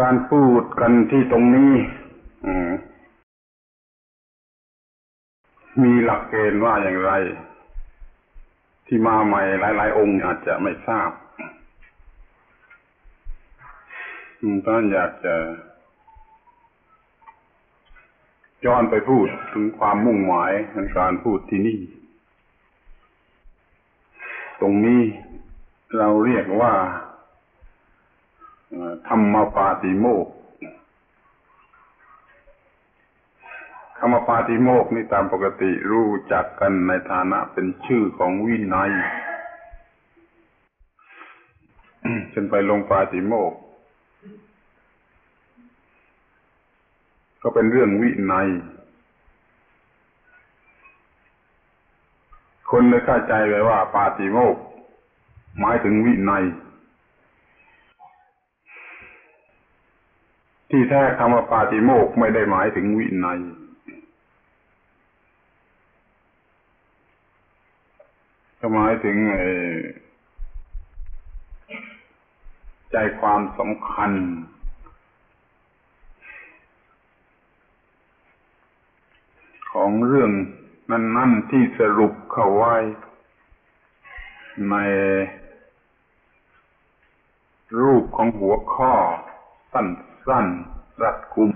การพูดกันที่ตรงนี้มีหลักเกณฑ์ว่าอย่างไร ที่มาใหม่หลาย ๆ องค์อาจจะไม่ทราบท่านอยากจะย้อนไปพูดถึงความมุ่งหมายในการพูดที่นี่ ตรงนี้เราเรียกว่า ธรรมปาติโมกคำว่าปาติโมกนี่ตามปกติรู้จักกันในฐานะเป็นชื่อของวินัยเช่นไปลงปาติโมก ก็เป็นเรื่องวินัย คนเลยเข้าใจเลยว่า ปาติโมกหมายถึงวินัย ที่แท้คำว่าปาติโมกไม่ได้หมายถึงวินัย ก็หมายถึงใจความสำคัญ ของเรื่องนั้น ๆ ที่สรุปเข้าไว้ ในรูปของหัวข้อสั้น ๆรัดกุม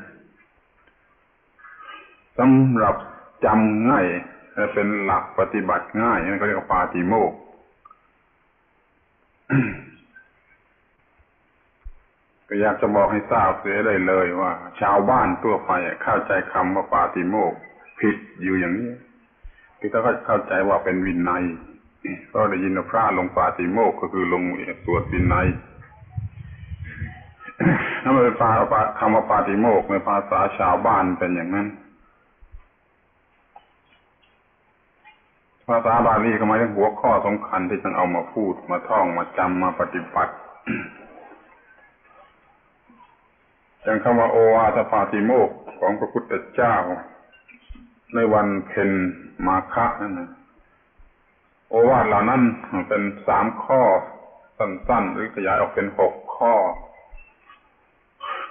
สำหรับจำง่ายและเป็นหลักปฏิบัติง่ายนั่นก็เรียกว่าปาติโมกก็อยากจะบอกให้ทราบเสียได้เลยว่า ชาวบ้านทั่วไปเข้าใจคำว่าปาติโมกผิดอยู่อย่างนี้คือถ้าเข้าใจว่าเป็นวินัยก็ได้ยินพระลงปาติโมกก็คือลงสวดวินัย ถ้ามันเป็นปาคำว่าปาติโมกในภาษาชาวบ้านเป็นอย่างนั้น ภาษาบาลีก็หมายถึงหัวข้อสำคัญที่ต้องเอามาพูดมาท่องมาจำมาปฏิบัติอย่างคำว่าโอวาทปาติโมกของพระพุทธเจ้า ในวันเพ็ญมาฆะนั่นนะโอวาทเหล่านั้นเป็นสามข้อสั้นๆ หรือขยายออกเป็นหกข้อ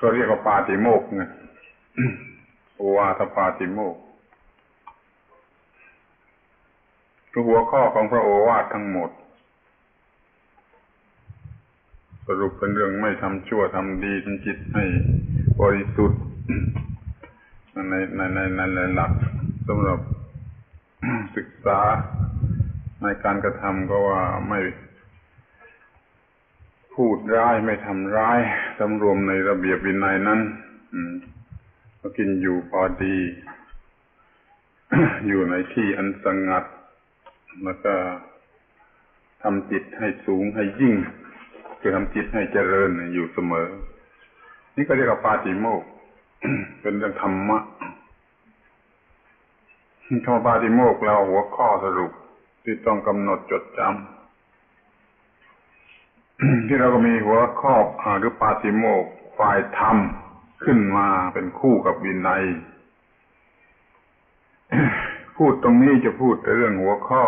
ก็เรียกว่าปาติโมกไงโอวาทปาติโมกคือหัวข้อของพระโอวาททั้งหมด สรุปเป็นเรื่องไม่ทำชั่วทำดีทำจิตให้บริสุทธิ์ในในในในหลักสำหรับศึกษาในการกระทำก็ว่าไม่ พูดร้ายไม่ทำร้ายสำรวมในระเบียบวินัยนั้นก็กินอยู่พอดี อยู่ในที่อันสงัด แล้วก็ทำจิตให้สูงให้ยิ่ง คือทำจิตให้เจริญอยู่เสมอ นี่ก็เรียกว่าปาติโมกเป็นเรื่องธรรมะคำปาติโมกเราหัวข้อสรุปที่ต้องกำหนดจดจำ ที่เราก็มีหัวข้อหรือปาติโมกฝ่ายธรรมขึ้นมาเป็นคู่กับวินัย พูดตรงนี้จะพูดเรื่องหัวข้อ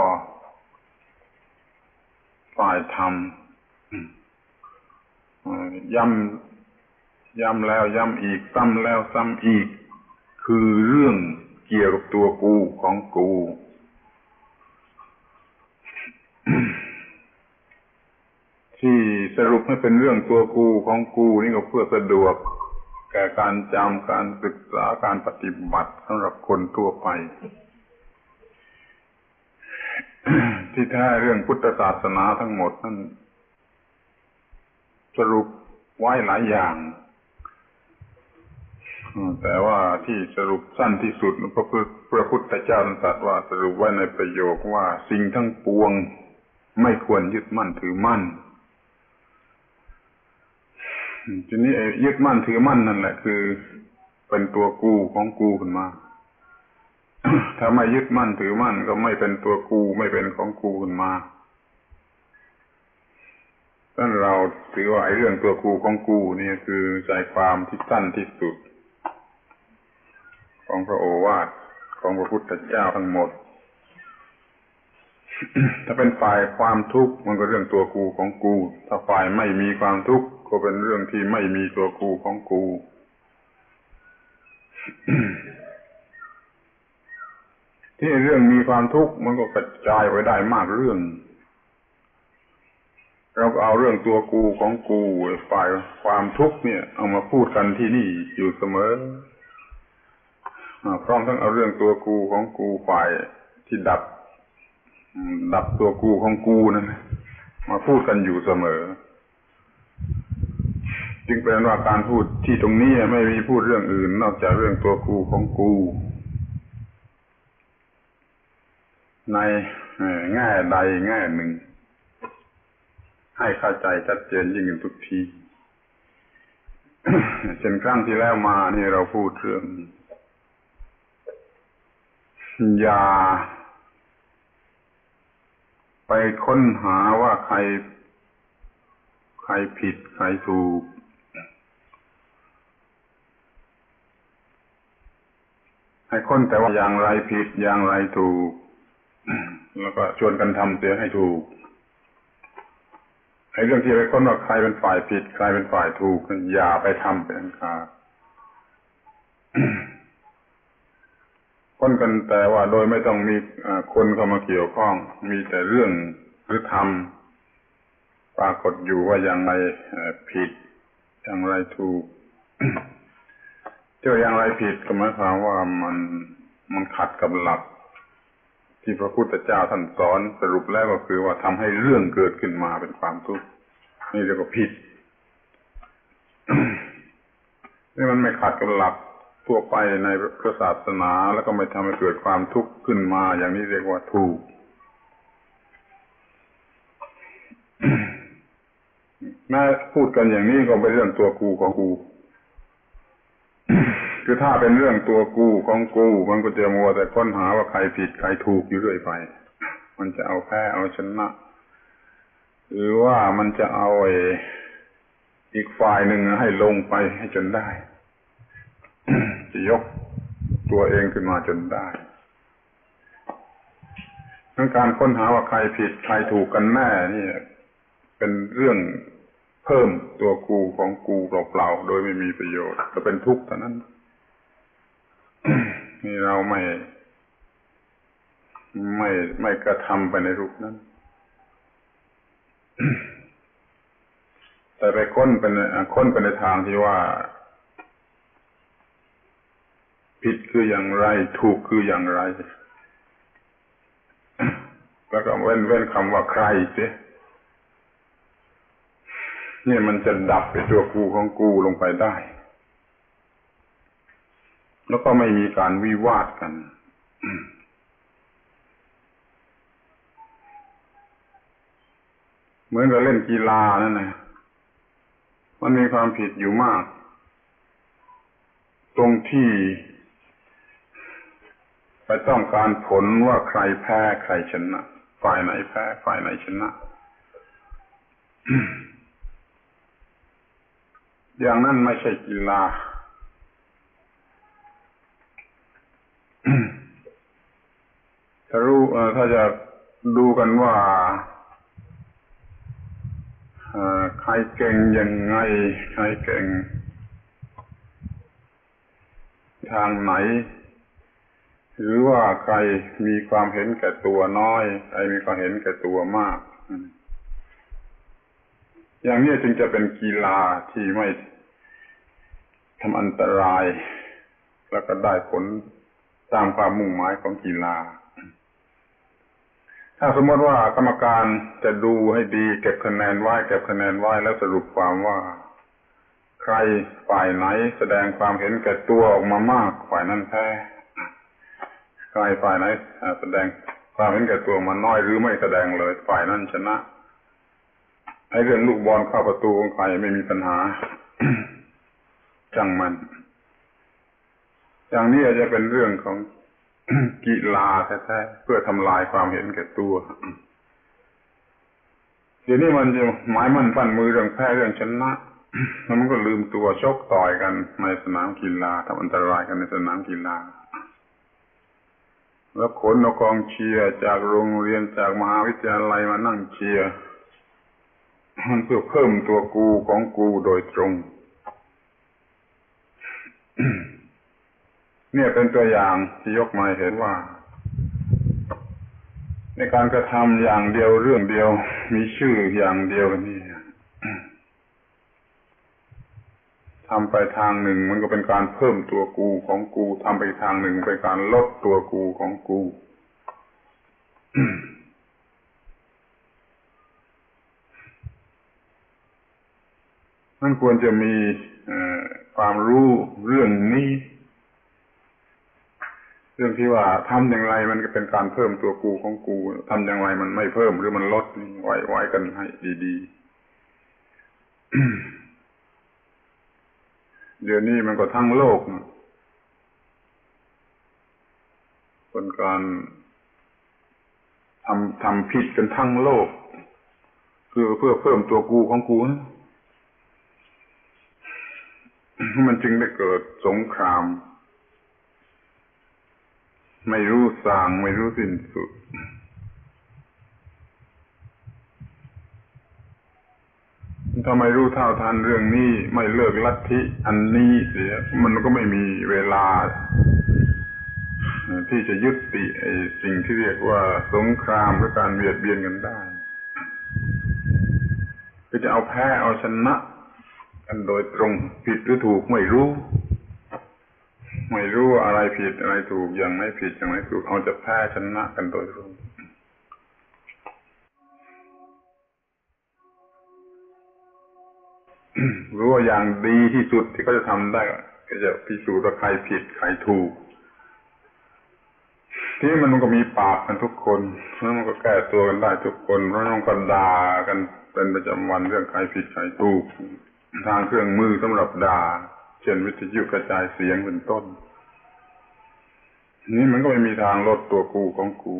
ฝ่ายธรรมย้ำย้ำแล้วย้ำอีก ซ้ำแล้วซ้ำอีก คือเรื่องเกี่ยวกับตัวกูของกู ที่สรุปให้เป็นเรื่องตัวกูของกูนี่ก็เพื่อสะดวก แก่การจำการศึกษาการปฏิบัติสำหรับคนทั่วไป ที่แท้เรื่องพุทธศาสนาทั้งหมดนั้นสรุปไว้หลายอย่างแต่ว่าที่สรุปสั้นที่สุดพระพระพุทธเจ้าตรัสว่าสรุปไว้ในประโยคว่าสิ่งทั้งปวงไม่ควรยึดมั่นถือมั่น ทีนี้ยึดมั่นถือมั่นนั่นแหละ คือ เป็นตัวกูของกูขึ้นมา ถ้าไม่ยึดมั่นถือมั่นก็ไม่เป็นตัวกูไม่เป็นของกูขึ้นมาท่านเราถือว่าไอ้เรื่องตัวกูของกูนี่คือใจความที่สั้นที่สุด ของพระโอวาทของพระพุทธเจ้าทั้งหมด ถ้าเป็นฝ่ายความทุกข์มันก็เรื่องตัวกูของกู ถ้าฝ่ายไม่มีความทุกข์ ก็เป็นเรื่องที่ไม่มีตัวกูของกูที่เรื่องมีความทุกข์มันก็กระจายไปได้มากเรื่อง เราก็เอาเรื่องตัวกูของกูฝ่ายความทุกข์เนี่ย เอามาพูดกันที่นี่อยู่เสมอพร้อมทั้งเอาเรื่องตัวกูของกูฝ่ายที่ดับดับตัวกูของกูนั่นมาพูดกันอยู่เสมอ จึงเป็นว่าการพูดที่ตรงนี้ไม่มีพูดเรื่องอื่น นอกจากเรื่องตัวกูของกู ในแง่ใดแง่หนึ่ง ให้เข้าใจชัดเจนยิ่งขึ้นทุกทีเช่นครั้งที่แล้วมานี่เราพูดเรื่องอย่าไปค้นหาว่าใคร ใครผิด ใครถูก ให้ค้นแต่ว่าอย่างไรผิดอย่างไรถูก แล้วก็ชวนกันทำเสียให้ถูกไอ้เรื่องที่ไปค้นว่าใครเป็นฝ่ายผิด ใครเป็นฝ่ายถูกอย่าไปทำเป็นขาดค้นกันแต่ว่าโดยไม่ต้องมีคนเข้ามาเกี่ยวข้อง มีแต่เรื่องหรือทำปรากฏอยู่ว่าอย่างไรผิดอย่างไรถูก เจออย่างไรผิดก็หมายความว่ามันมันขัดกับหลัก ที่พระพุทธเจ้าท่านสอนสรุปแล้วก็คือว่าทำให้เรื่องเกิดขึ้นมาเป็นความทุกข์นี่เรียกว่าผิดนี่มันไม่ขัดกับหลักทั่วไปในพระศาสนาแล้วก็ไม่ทำให้เกิดความทุกข์ขึ้นมา อย่างนี้เรียกว่าถูกแม้พูดกันอย่างนี้ก็เป็นเรื่องตัวกูของกู คือถ้าเป็นเรื่องตัวกูของกู มันก็จะมัวแต่ค้นหาว่าใครผิดใครถูกอยู่เรื่อยไป มันจะเอาแพ้เอาชนะ หรือว่ามันจะเอาไอ้อีกฝ่ายหนึ่งให้ลงไปให้จนได้ จะยกตัวเองขึ้นมาจนได้ทั้งการค้นหาว่าใครผิดใครถูกกันแน่นี่เป็นเรื่องเพิ่มตัวกูของกูเปล่าๆโดยไม่มีประโยชน์จะเป็นทุกข์เท่านั้น นี่เราไม่ ไม่ไม่กระทำไปในรูปนั้น แต่ไปค้นเป็นค้นไปในทางที่ว่า ผิดคืออย่างไร ถูกคืออย่างไร แล้วก็เว้นเว้นคำว่าใครเสียนี่มันจะดับไปตัวกูของกูลงไปได้ แล้วก็ไม่มีการวิวาทกัน เหมือนกับเล่นกีฬานั่นแหละมันมีความผิดอยู่มาก ตรงที่ ไปต้องการผลว่าใครแพ้ใครชนะ ฝ่ายไหนแพ้ ฝ่ายไหนชนะ อย่างนั้นไม่ใช่กีฬาถ้า รู้ถ้าจะดูกันว่าใครเก่งยังไง ใครเก่ง ทางไหน หรือว่าใครมีความเห็นแก่ตัวน้อย ใครมีความเห็นแก่ตัวมาก อย่างนี้จึงจะเป็นกีฬาที่ไม่ทำอันตราย แล้วก็ได้ผลตามความมุ่งหมายของกีฬา ถ้าสมมติว่ากรรมการจะดูให้ดีเก็บคะแนนไว้เก็บคะแนนไว้แล้วสรุปความว่า ใครฝ่ายไหนแสดงความเห็นแก่ตัวออกมามาก ฝ่ายนั้นแพ้ใครฝ่ายไหนแสดงความเห็นแก่ตัวมันน้อยหรือไม่แสดงเลย ฝ่ายนั้นชนะไอ้เรื่องลูกบอลเข้าประตูของใครไม่มีปัญหาจังมัน อย่างนี้อาจจะเป็นเรื่องของ กีฬาแท้ๆเพื่อทำลายความเห็นแก่ตัวเดี๋ยวนี้มันจะหมายมั่นปั้นมือเรื่องแพ้เรื่องชนะแล้วมันก็ลืมตัวชกต่อยกันในสนามกีฬาทำอันตรายกันในสนามกีฬาแล้วขนเอากองเชียร์จากโรงเรียนจากมหาวิทยาลัยมานั่งเชียร์มันเพื่อเพิ่มตัวกูของกูโดยตรง เนี่ยเป็นตัวอย่างที่ยกมาเห็นว่า ในการกระทำอย่างเดียวเรื่องเดียว มีชื่ออย่างเดียวนี่ทำไปทางหนึ่งมันก็เป็นการเพิ่มตัวกูของกูทำไปทางหนึ่งเป็นการลดตัวกูของกูมันควรจะมีความรู้เรื่องนี้ รื่องที่ว่าทำอย่างไรมันก็เป็นการเพิ่มตัวกูของกูทำอย่างไรมันไม่เพิ่มหรือมันลดไว้ไว้กันให้ดีๆ เดี๋ยวนี้มันก็ทั้งโลกเป็นการทำทำผิดกันทั้งโลก คือเพื่อเพิ่มตัวกูของกูนะมันจึงได้เกิดสงคราม ไม่รู้สางไม่รู้สิ้นสุด ถ้าไม่รู้เท่าทันเรื่องนี้ ไม่เลิกลัทธิอันนี้เสีย มันก็ไม่มีเวลา ที่จะยุติไอ้สิ่งที่เรียกว่าสงครามหรือการเบียดเบียนกันได้ก็จะเอาแพ้เอาชนะ กันโดยตรงผิดหรือถูกไม่รู้ ไม่รู้อะไรผิดอะไรถูกอย่างไม่ผิดอย่างไม่ถูกเขาจะแพ้ชนะกันโดยตรงรู้ว่าอย่างดีที่สุดที่เขาจะทำได้ก็จะพิสูจน์ว่าใครผิดใครถูก ที่มันก็มีปากกันทุกคนแล้วมันก็แก้ตัวกันได้ทุกคนเพราะน้องกันด่ากันเป็นประจำวันเรื่องใครผิดใครถูก ทางเครื่องมือสำหรับด่า เช่นวิทยุกระจายเสียงเป็นต้น นี่มันก็ไม่มีทางลดตัวกูของกู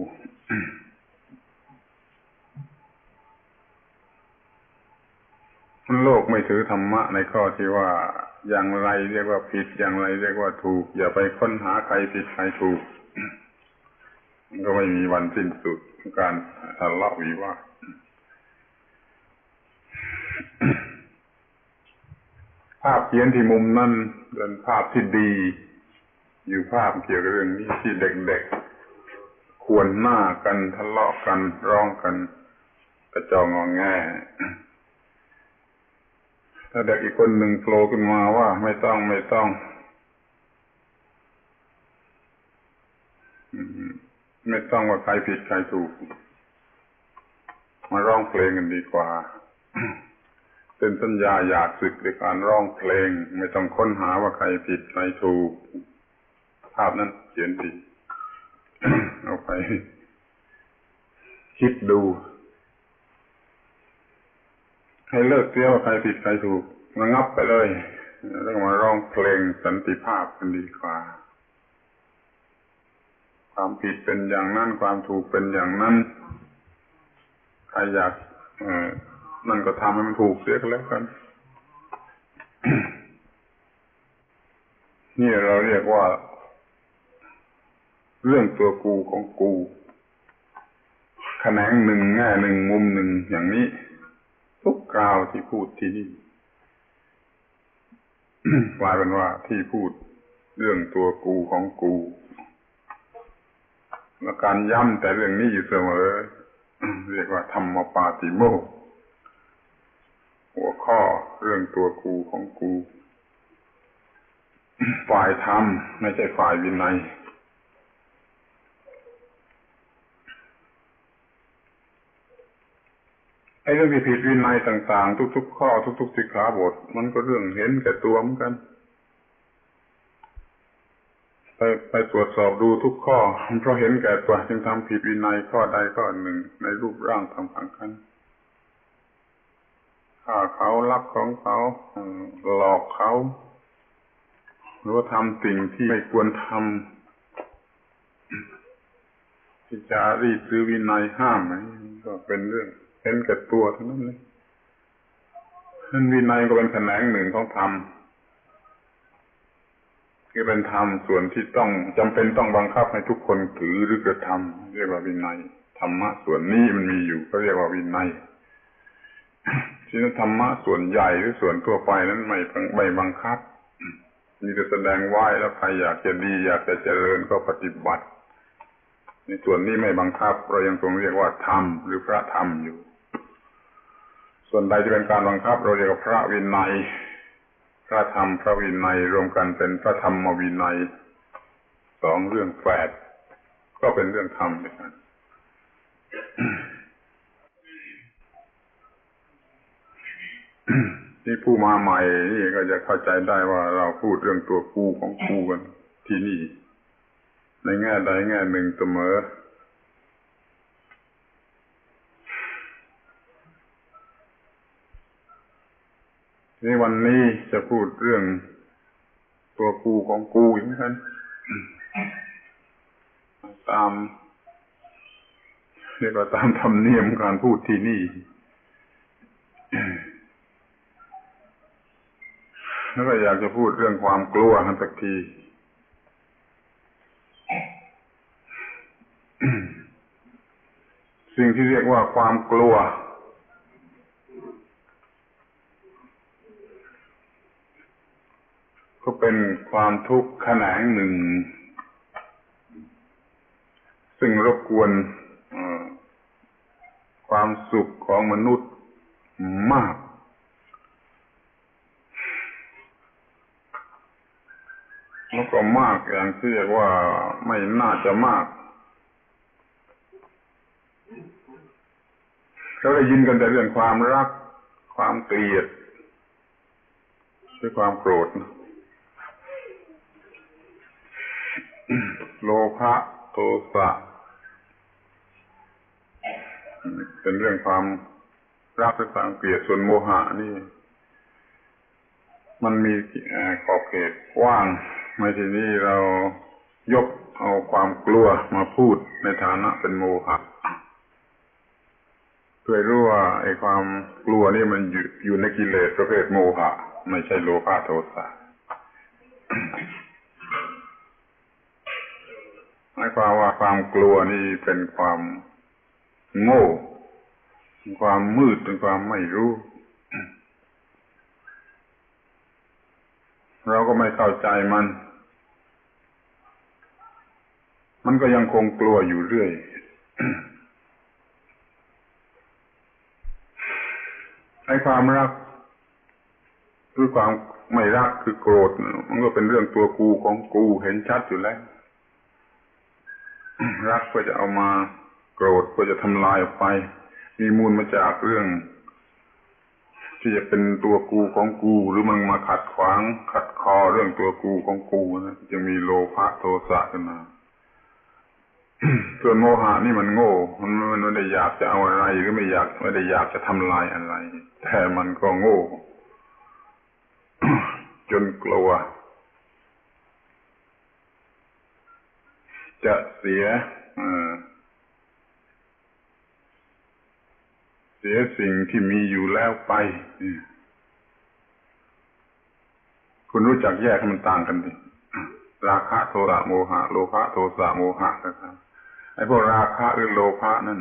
โลกไม่ถือธรรมะในข้อที่ว่าอย่างไรเรียกว่าผิดอย่างไรเรียกว่าถูก อย่าไปค้นหาใครผิดใครถูกก็ไม่มีวันสิ้นสุดการทะเลาะวิวาท ภาพเขียนที่มุมนั้นเป็นภาพที่ดี อยู่ภาพเกี่ยวกับเรื่องนี้ที่เด็กๆ ควรหน้ากันทะเลาะกันร้องกันกระจองงองแงถ้าเด็กอีกคนหนึ่งโผล่ขึ้นมาว่าไม่ต้องไม่ต้องไม่ต้องว่าใครผิดใครถูก มาร้องเพลงกันดีกว่า เป็นสัญญาอยากสึกในการร้องเพลง ไม่ต้องค้นหาว่าใครผิดใครถูก ภาพนั้นเขียนผิดเอาไป คิดดู ให้เลิกเที่ยวใครผิดใครถูกมางับไปเลยแล้วมาร้องเพลงสันติภาพกันดีกว่า ความผิดเป็นอย่างนั้น ความถูกเป็นอย่างนั้น ใครอยาก นั่นก็ทำให้มันถูกเสียกันแล้วกัน นี่เราเรียกว่า เรื่องตัวกูของกูแขนงหนึ่งแง่หนึ่งมุมหนึ่งอย่างนี้ ทุกกล่าวที่พูดที่นี่กลายเป็นว่าที่พูดเรื่องตัวกูของกูและการย้ำแต่เรื่องนี้อยู่เสมอ เรียกว่าธรรมปาติโมก หัวข้อเรื่องตัวกูของกู ฝ่ายธรรมไม่ใช่ฝ่ายวินัยไอ้เรื่องที่ผิดวินัยต่าง ๆ ทุก ๆ ข้อทุก ๆ สิกขาบท มันก็เรื่องเห็นแก่ตัวเหมือนกัน ไปไปตรวจสอบดูทุกข้อเพราะเห็นแก่ตัวจึงทำผิดวินัยข้อใดข้อหนึ่งในรูปร่างทำขังกัน ฆ่าเขาลักของเขาหลอกเขาหรือว่าทำสิ่งที่ไม่ควรทำที่จะรีดซื้อวินัยห้ามก็เป็นเรื่องเห็นแก่ตัวเท่านั้นเลยนั่นวินัยก็เป็นแขนงหนึ่งของธรรมคือเป็นธรรมส่วนที่ต้องจำเป็นต้องบังคับให้ทุกคนถือหรือกระทำเรียกว่าวินัยธรรมะส่วนนี้มันมีอยู่ก็เรียกว่าวินัย ที่นั้นธรรมะส่วนใหญ่หรือส่วนทั่วไปนั้นไม่ไม่บังคับมีแต่แสดงไหว้แล้วใครอยากจะดีอยากจะเจริญก็ปฏิบัติ ในส่วนนี้ไม่บังคับ เรายังคงเรียกว่าธรรมหรือพระธรรมอยู่ ส่วนใดจะเป็นการบังคับ เราเรียกว่าพระวินัย พระธรรมพระวินัยรวมกันเป็นพระธรรมวินัยสองเรื่องแฝดก็เป็นเรื่องธรรมด้วยกัน ที่ผู้มาใหม่นี่ก็จะเข้าใจได้ว่าเราพูดเรื่องตัวกูของกูกันที่นี่ ในแง่ใดแง่หนึ่งเสมอ ในวันนี้จะพูดเรื่องตัวกูของกูอย่างนั้นตามเรียกว่าตามธรรมเนียมการพูดที่นี่ แล้วก็อยากจะพูดเรื่องความกลัวกันสักทีสิ่งที่เรียกว่าความกลัว ก็เป็นความทุกข์แขนงหนึ่ง ซึ่งรบกวนความสุขของมนุษย์มาก แล้วก็มากอย่างที่เรียกว่าไม่น่าจะมากเขาได้ยินกันแต่เรื่องความรัก ความเกลียดหรือความโกรธโลภะโทสะเป็นเรื่องความรักหรือความเกลียดส่วนโมหะนี่ มันมีขอบเขตกว้าง ในที่นี้เรายกเอาความกลัวมาพูดในฐานะเป็นโมหะเพื่อรู้ว่าไอ้ความกลัวนี่มันอยู่อยู่ในกิเลสประเภทโมหะไม่ใช่โลภะโทสะหมายความว่าความกลัวนี่เป็นความโง่ ความมืดเป็นความไม่รู้ เราก็ไม่เข้าใจมัน มันก็ยังคงกลัวอยู่เรื่อย ไอ้ความรักคือความไม่รักคือโกรธ มันก็เป็นเรื่องตัวกูของกูเห็นชัดอยู่แล้ว รักก็จะเอามาโกรธก็จะทำลายออกไป มีมูลมาจากเรื่อง ที่จะเป็นตัวกูของกู หรือมันมาขัดขวาง ขัดคอเรื่องตัวกูของกูนะจะมีโลภะโทสะขึ้นมา ส่วนโมหะนี่มันโง่มันไม่ได้อยากจะเอาอะไรหรือไม่อยากไม่ได้อยากจะทำลายอะไร แต่มันก็โง่ จนกลัว จะเสียเสียสิ่งที่มีอยู่แล้วไปคุณรู้จักแยกมันต่างกันดิราคะโทสะโมหะ โลภะโทสะโมหะนะครับ ไอ้พวกราคะหรือโลภะนั่น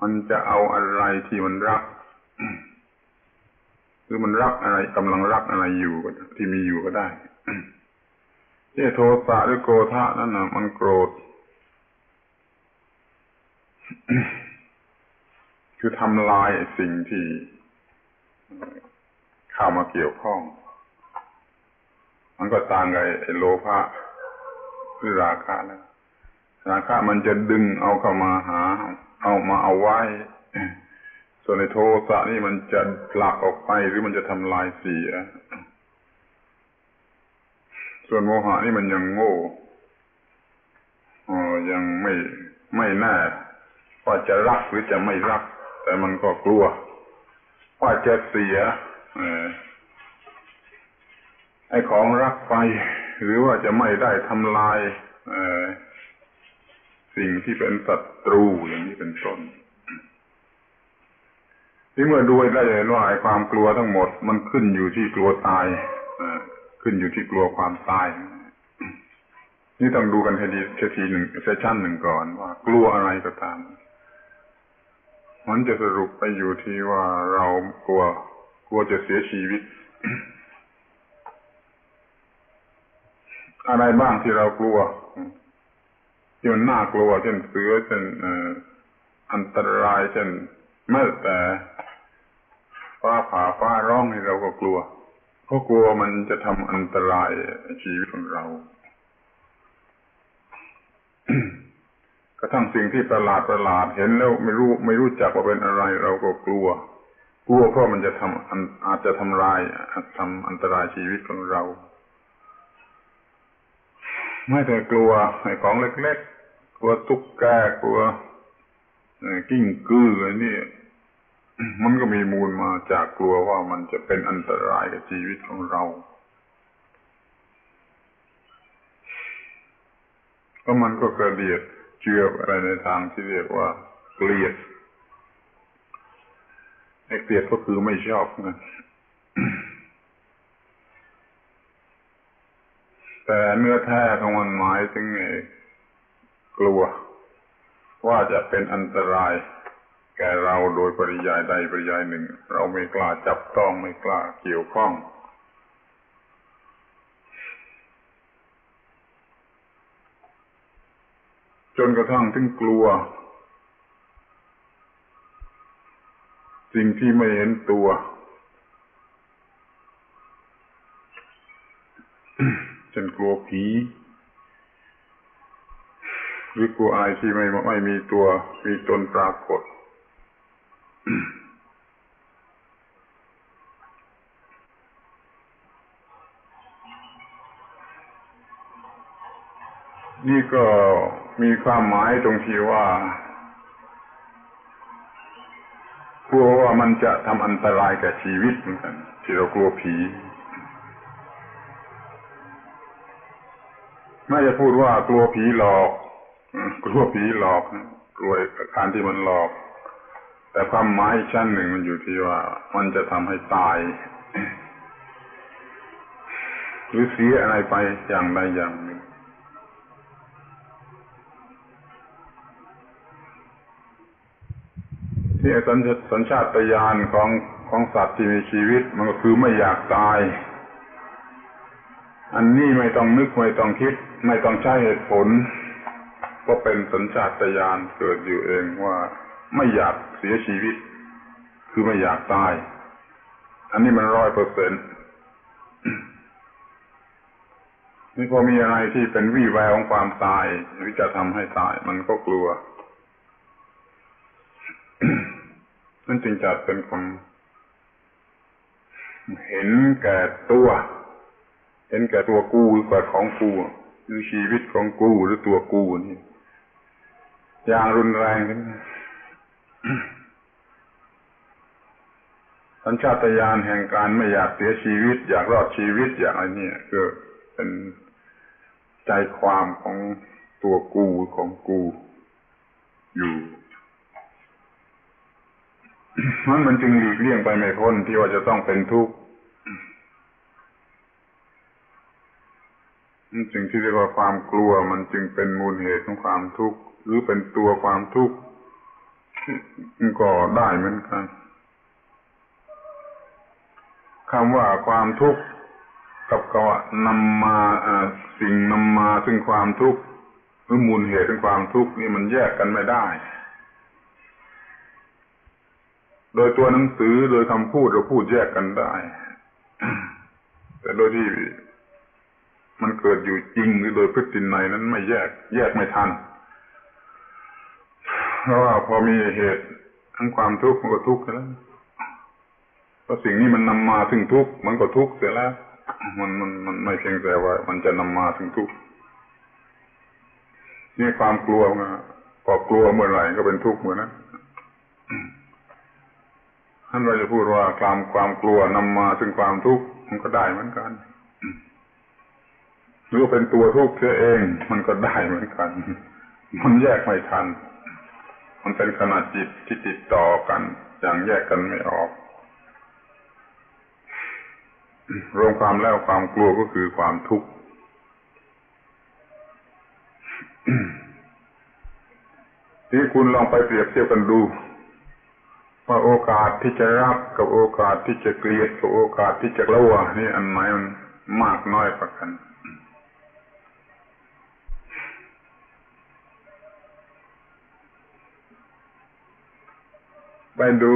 มันจะเอาอะไรที่มันรักหรือมันรักอะไรกำลังรักอะไรอยู่ที่มีอยู่ก็ได้ที่โทสะหรือโกธะนั่นนะมันโกรธ คือทำลายสิ่งที่เข้ามาเกี่ยวข้อง มันก็ต่างกับไอ้โลภะหรือราคะแล้ว ราคะมันจะดึงเอาเข้ามาหา เอามาเอาไว้ ส่วนในโทสะนี่มันจะผลักออกไปหรือมันจะทำลายเสีย ส่วนโมหะนี่มันยังโง่อ๋อยังไม่ไม่แน่ว่าจะรักหรือจะไม่รัก แต่มันก็กลัว ว่าจะเสียไอ้ของรักไป หรือว่าจะไม่ได้ทำลาย สิ่งที่เป็นศัตรูอย่างนี้เป็นต้นที่เมื่อดูได้เห็นว่าไอ้ความกลัวทั้งหมด มันขึ้นอยู่ที่กลัวตายขึ้นอยู่ที่กลัวความตาย นี่ต้องดูกันทีทีหนึ่งเซสชั่นหนึ่งก่อนว่ากลัวอะไรก็ตามมันจะสรุปไปอยู่ที่ว่าเรากลัว กลัวจะเสียชีวิต อะไรบ้างที่เรากลัว ที่มันน่ากลัว เช่นเสือเช่นอันตรายเช่นแม้แต่ฟ้าผ่าฟ้าร้องนี่เราก็กลัวเพราะกลัวมันจะทำอันตรายชีวิตของเรากระทั่งสิ่งที่ประหลาดประหลาดเห็นแล้วไม่รู้ไม่รู้จักว่าเป็นอะไร เราก็กลัว กลัวเพราะมันจะทำอาจจะทำลายทำอันตรายชีวิตของเรา ไม่แต่กลัวไอ้ของเล็กๆก ลัวตุ๊กแกกลัวกิ้งกืออะไรนี่มันก็มีมูลมาจากกลัวว่ามันจะเป็นอันตรายกับชีวิตของเรา ก็มันก็กระเดียดเชื่ออะไรในทางที่เรียกว่าเกลียดไอ้เกลียดก็คือไม่ชอบนะแต่เนื้อแท้ของมันหมายถึงไอ้ กลัว ว่าจะเป็นอันตราย แก่เราโดยปริยายใดปริยายหนึ่ง เราไม่กล้าจับต้องไม่กล้าเกี่ยวข้องจนกระทั่งถึงกลัว สิ่งที่ไม่เห็นตัวจนกลัวผี หรือกลัวอะไรที่ไม่ไม่มีตัวมีตนปรากฏ นี่ก็มีความหมายตรงที่ว่ากลัวว่ามันจะทำอันตรายแก่ชีวิตเหมือนกัน ที่เรากลัวผีไม่จะพูดว่ากลัวผีหลอก กลัวผีหลอกกลัวการที่มันหลอก แต่ความหมายชั้นหนึ่งมันอยู่ที่ว่า มันจะทำให้ตาย หรือเสียอะไรไปอย่างใดอย่างหนึ่งที่สัญสัญชาตญาณของของสัตว์ที่มีชีวิต มันก็คือไม่อยากตาย อันนี้ไม่ต้องนึกไม่ต้องคิด ไม่ต้องใช้เหตุผล ก็เป็นสัญชาตญาณเกิดอยู่เองว่าไม่อยากเสียชีวิต คือไม่อยากตาย อันนี้มันร้อยเปอร์เซ็นต์นี่พอมีอะไรที่เป็นวี่แววของความตายหรือจะทำให้ตาย มันก็กลัวนั่นจึงจัดเป็นคนเห็นแก่ตัว เห็นแก่ตัวกูหรือก่ของกูหรือชีวิตของกูหรือตัวกูนี่ อย่างรุนแรงขึ้นสัญชาตญาณแห่งการไม่อยากเสียชีวิต อยากรอดชีวิตอย่างไรเนี่ยคือเป็นใจความของตัวกูของกูอยู่มันมันจึงหลีกเลี่ยงไปไม่พ้นที่ว่าจะต้องเป็นทุกข์ สิ่งที่เรียกว่าความกลัวมันจึงเป็นมูลเหตุของความทุกข์หรือเป็นตัวความทุกข์ก็ได้เหมือนกันคำว่าความทุกข์กับคำว่านำมาสิ่งนำมาซึ่งความทุกข์หรือมูลเหตุของความทุกข์นี่มันแยกกันไม่ได้ โดยตัวหนังสือโดยคำพูดเราพูดแยกกันได้ แต่โดยที่ มันเกิดอยู่จริงหรือโดยพฤตินัยนั้นไม่แยก แยกไม่ทัน เพราะว่าพอมีเหตุทั้งความทุกข์มันก็ทุกข์แล้วเพราะสิ่งนี้มันนำมาถึงทุกข์มันก็ทุกข์เสียแล้ว มันมันมันไม่เพียงแต่ว่า มันจะนำมาถึงทุกข์นี่ความกลัวนะพอกลัวเมื่อไหร่ก็เป็นทุกข์เหมือนนั้นท่านเราจะพูดว่าความความกลัวนำมาถึงความทุกข์มันก็ได้เหมือนกัน หรือเป็นตัวทุกข์เสียเอง มันก็ได้เหมือนกัน มันแยกไม่ทัน มันเป็นขนาดจิตที่ติดต่อกัน อย่างแยกกันไม่ออก รวมความแล้วความกลัวก็คือความทุกข์ที่คุณลองไปเปรียบเทียบกันดูว่าโอกาสที่จะรักกับโอกาสที่จะเกลียดกับโอกาสที่จะลัวนี่อันไหนมันมากน้อยกว่ากัน ไปดู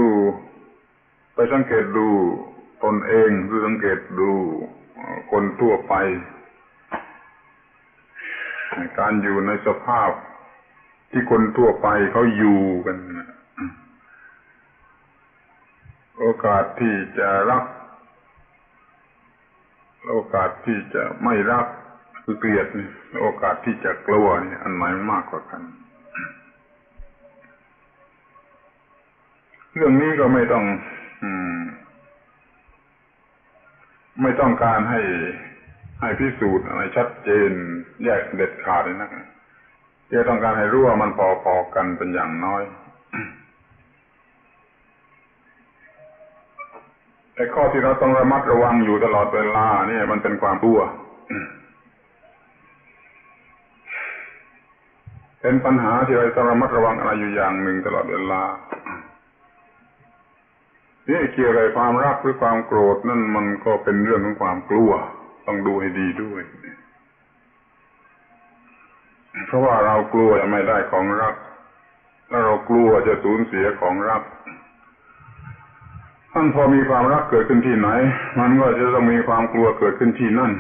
ไปสังเกตดูตนเองหรือสังเกตดูคนทั่วไป การอยู่ในสภาพที่คนทั่วไปเขาอยู่กันโอกาสที่จะรัก โอกาสที่จะไม่รักคือเกลียดนี่โอกาสที่จะกลัวนี่อันไหนมากกว่ากัน เรื่องนี้ก็ไม่ต้อง อืม ไม่ต้องการให้ให้พิสูจน์อะไรชัดเจน แยกเด็ดขาดเลยนะจะต้องการให้รู้ว่ามันพอๆกันเป็นอย่างน้อยไอ้ข้อที่เราต้องระมัดระวังอยู่ตลอดเวลา เนี่ย มันเป็นความรั่วเป็นปัญหาที่เราต้องระมัดระวังอะไรอยู่อย่างหนึ่งตลอดเวลา นี่เกี่ยวกับความรักหรือความโกรธนั่นมันก็เป็นเรื่องของความกลัว ต้องดูให้ดีด้วยเพราะว่าเรากลัวจะไม่ได้ของรักแล้าเรากลัวจะสูญเสียของรักท่านพอมีความรักเกิดขึ้นที่ไหน มันก็จะต้องมีความกลัวเกิดขึ้นที่นั่น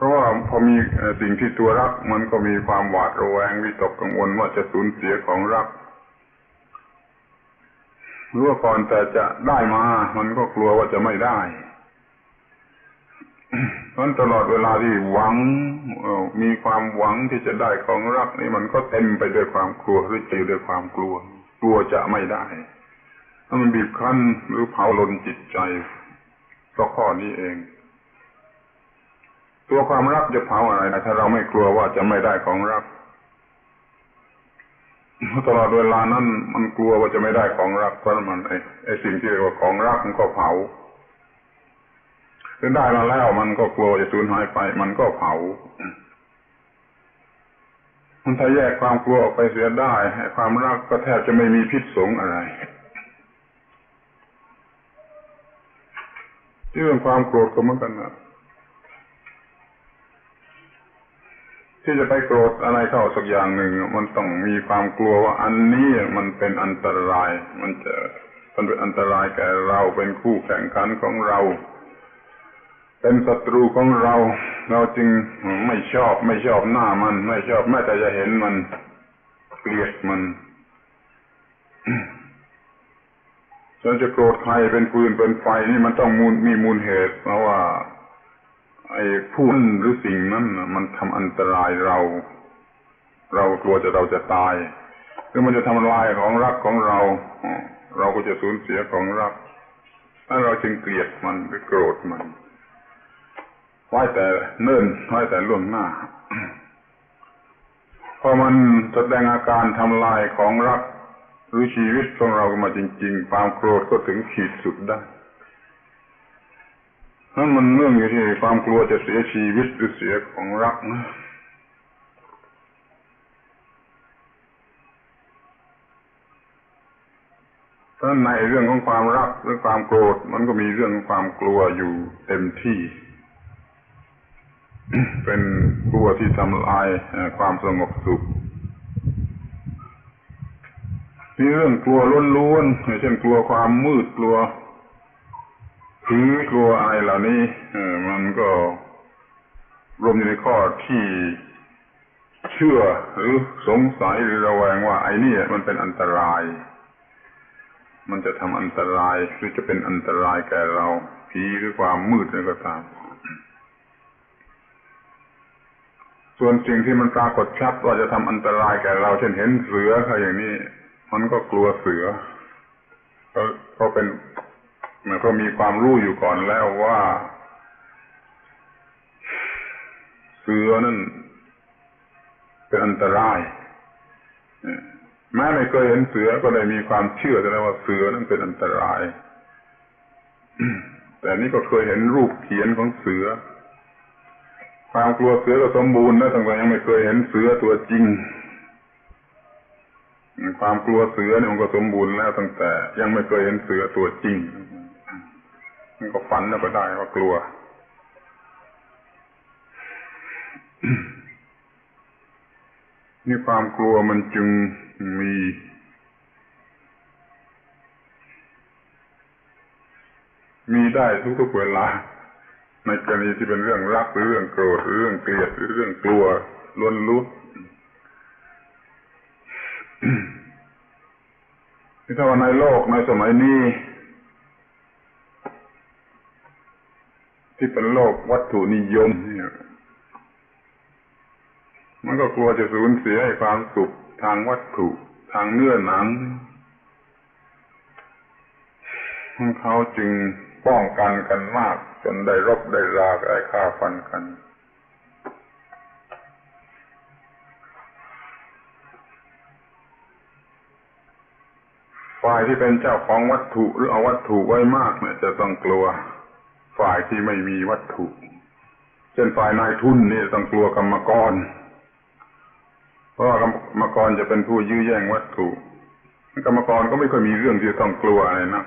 เพราะว่าพอมีสิ่งที่ตัวรักมันก็มีความหวาดระแวงวิตกกังวลว่าจะสูญเสียของรักรู้ว่าก่อนแต่จะได้มา มันก็กลัวว่าจะไม่ได้เพราะตลอดเวลาที่หวังมีความหวังที่จะได้ของรักนี่มันก็เต็มไปด้วยความกลัวหรือจืดด้วยความกลัว กลัวจะไม่ได้ถ้ามันบีบคั้นหรือเผาลนจิตใจก็ข้อนี้เอง ตัวความรักจะเผาอะไรนะถ้าเราไม่กลัวว่าจะไม่ได้ของรักตลอดเวลานั้นมันกลัวว่าจะไม่ได้ของรักเพราะมันไอ้ไอ้สิ่งที่เรียกว่าของรักมันก็เผารือได้มาแล้วมันก็กลัวจะสูญหายไป มันก็เผา มันถ้าแยกความกลัวออกไปเสียได้ความรักก็แทบจะไม่มีพิษสงอะไรเรื่องความโกรธก็เหมือนกันนะ ที่จะไปโกรธอะไรเข้าสักอย่างหนึ่ง มันต้องมีความกลัวว่าอันนี้มันเป็นอันตราย มันจะมันเป็นอันตรายแก่เราเป็นคู่แข่งขันของเรา เป็นศัตรูของเรา เราจึงไม่ชอบไม่ชอบหน้ามัน ไม่ชอบแม้แต่จะเห็นมันเกลียดมันฉันจะโกรธใครเป็นปืนเป็นไฟนี่มันต้องมูลมีมูลเหตุเพราะว่า ไอ้ผู้นั้นหรือสิ่งนั้นมันทำอันตรายเรา เรากลัวจะเราจะตายหรือมันจะทำลายของรักของเรา เราก็จะสูญเสียของรักถ้าเราจึงเกลียดมันหรือโกรธมันไว้แต่เนิ่นไว้แต่ล่วงหน้าพอมันแสดงอาการทำลายของรักหรือชีวิตของเรามาจริง ๆ ความโกรธก็ถึงขีดสุดได้ นั่นมันเรื่องอยู่ที่ความกลัวจะเสียชีวิตหรือเสียของรักนะเพราในเรื่องของความรักหรือความโกรธ มันก็มีเรื่องของความกลัวอยู่เต็มที่ เป็นตัวที่ทำลายความสงบสุขมีเรื่องกลัวล้วนๆเช่นกลัวความมืดกลัว ผีกลัวอะไรเหล่านี้มันก็รวมอยู่ในข้อที่เชื่อหรือสงสัยหรือระแวงว่าไอ้นี่มันเป็นอันตราย มันจะทำอันตรายหรือจะเป็นอันตรายแก่เราผีหรือความมืดนั่นก็ตาม ส่วนสิ่งที่มันปรากฏชัดว่าจะทำอันตรายแก่เรา เช่นเห็นเสือเขาอย่างนี้ มันก็กลัวเสือเขาเขาเป็น มันก็มีความรู้อยู่ก่อนแล้วว่า เสือนั่นเป็นอันตรายแม้ไม่เคยเห็นเสือก็ได้มีความเชื่อแล้วว่าเสือนั้นเป็นอันตราย แต่นี่ก็เคยเห็นรูปเขียนของเสือ ความกลัวเสือก็สมบูรณ์นะตั้งแต่ยังไม่เคยเห็นเสือตัวจริง ความกลัวเสือเนี่ยมันก็สมบูรณ์แล้วตั้งแต่ ยังไม่เคยเห็นเสือตัวจริง ก็ฝันแล้วก็ได้ว่ากลัว นี่ความกลัวมันจึงมี มีได้ทุกๆเวลา ในกรณีที่เป็นเรื่องรักหรือเรื่องโกรธหรือเรื่องเกลียดหรือเรื่องกลัวล้วนลุดที่ถ้าว่าในโลกในสมัยนี้ ที่เป็นโลกวัตถุนิยมเนี่ย มันก็กลัวจะสูญเสียให้ความสุขทางวัตถุทางเนื้อหนังเขาจึงป้องกันกันมาก จนได้รบได้ราได้ฆ่าฟันกัน ฝ่ายที่เป็นเจ้าของวัตถุหรือเอาวัตถุไว้มากเนี่ยจะต้องกลัว ฝ่ายที่ไม่มีวัตถุ เช่นฝ่ายนายทุนนี่ต้องกลัวกรรมกร เพราะกรรมกรจะเป็นผู้ยื้อแย่งวัตถุ กรรมกรก็ไม่ค่อยมีเรื่องที่ต้องกลัวอะไรนะ